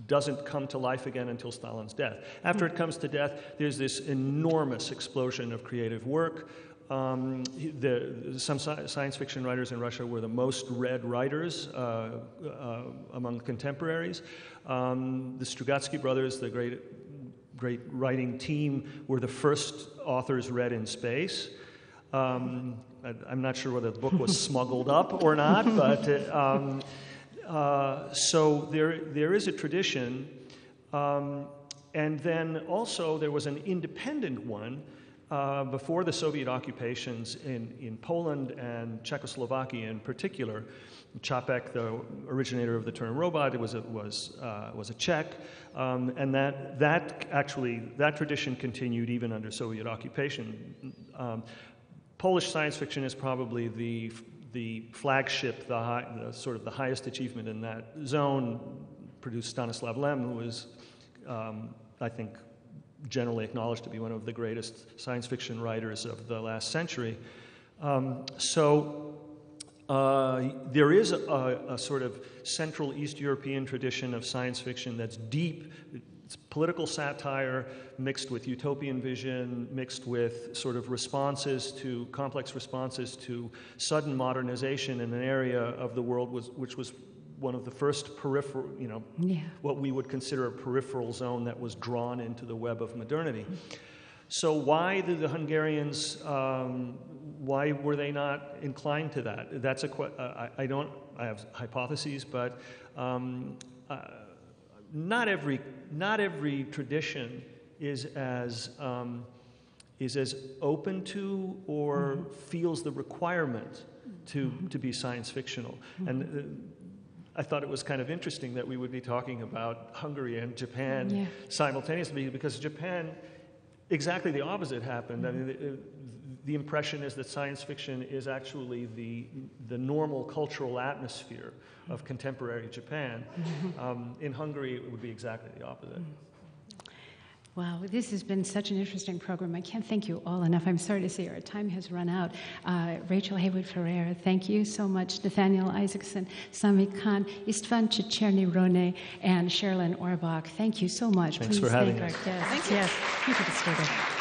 doesn't come to life again until Stalin's death. After it comes to death, there's this enormous explosion of creative work. Um, the, some sci- science fiction writers in Russia were the most read writers uh, uh, among contemporaries. Um, the Strugatsky brothers, the great, great writing team, were the first authors read in space. Um, I, am not sure whether the book was [LAUGHS] smuggled up or not, but uh, um, uh, so there, there is a tradition. Um, and then also there was an independent one uh, before the Soviet occupations in, in Poland and Czechoslovakia in particular. Čapek, the originator of the term robot, was a, was, uh, was a Czech, um, and that, that actually, that tradition continued even under Soviet occupation. Um, Polish science fiction is probably the, the flagship, the, high, the, sort of the highest achievement in that zone, produced Stanislav Lem, who was, um, I think, generally acknowledged to be one of the greatest science fiction writers of the last century. Um, so uh, there is a, a, sort of Central East European tradition of science fiction that's deep. It's political satire mixed with utopian vision, mixed with sort of responses to complex responses to sudden modernization in an area of the world was, which was one of the first peripheral, you know, yeah. what we would consider a peripheral zone that was drawn into the web of modernity. So why did the Hungarians? Um, why were they not inclined to that? That's a. Uh, I, I, don't. I have hypotheses, but um, uh, not every not every tradition is as um, is as open to or mm-hmm. feels the requirement to mm-hmm. to be science fictional mm-hmm. and. Uh, I thought it was kind of interesting that we would be talking about Hungary and Japan yeah. simultaneously because Japan, exactly the opposite happened. Mm-hmm. I mean, the, the, impression is that science fiction is actually the, the normal cultural atmosphere of contemporary Japan. Mm-hmm. Um, in Hungary, it would be exactly the opposite. Mm-hmm. Wow, this has been such an interesting program. I can't thank you all enough. I'm sorry to say our time has run out. Uh, Rachel Haywood Ferreira, thank you so much. Nathaniel Isaacson, Sami Khan, Istvan Csicsery-Ronay, and Sharalyn Orbaugh. Thank you so much. Thanks Please for having thank us. our guests. Thank you. Yes, you could stay there.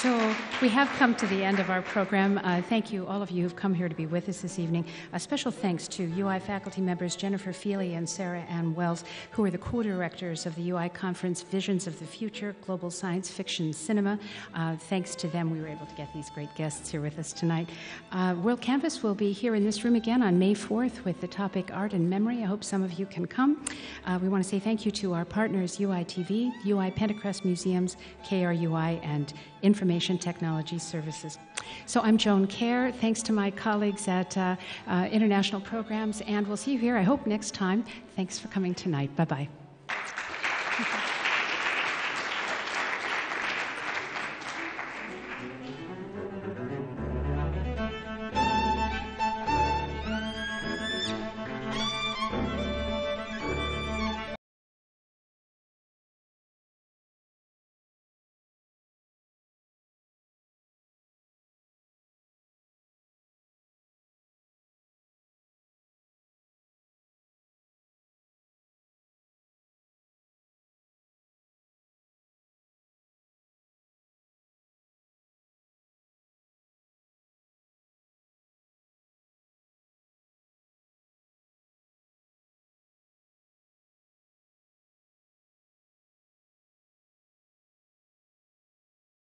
So we have come to the end of our program. Uh, thank you, all of you who've come here to be with us this evening. A special thanks to UI faculty members Jennifer Feeley and Sarah Ann Wells, who are the co-directors of the UI conference Visions of the Future Global Science Fiction Cinema. Uh, thanks to them, we were able to get these great guests here with us tonight. Uh, WorldCanvass will be here in this room again on May 4th with the topic Art and Memory. I hope some of you can come. Uh, we want to say thank you to our partners UI TV, UI Pentacrest Museums, KRUI, and Information Technology Services. So I'm Joan Kjaer. Thanks to my colleagues at uh, uh, International Programs, and we'll see you here, I hope, next time. Thanks for coming tonight. Bye bye.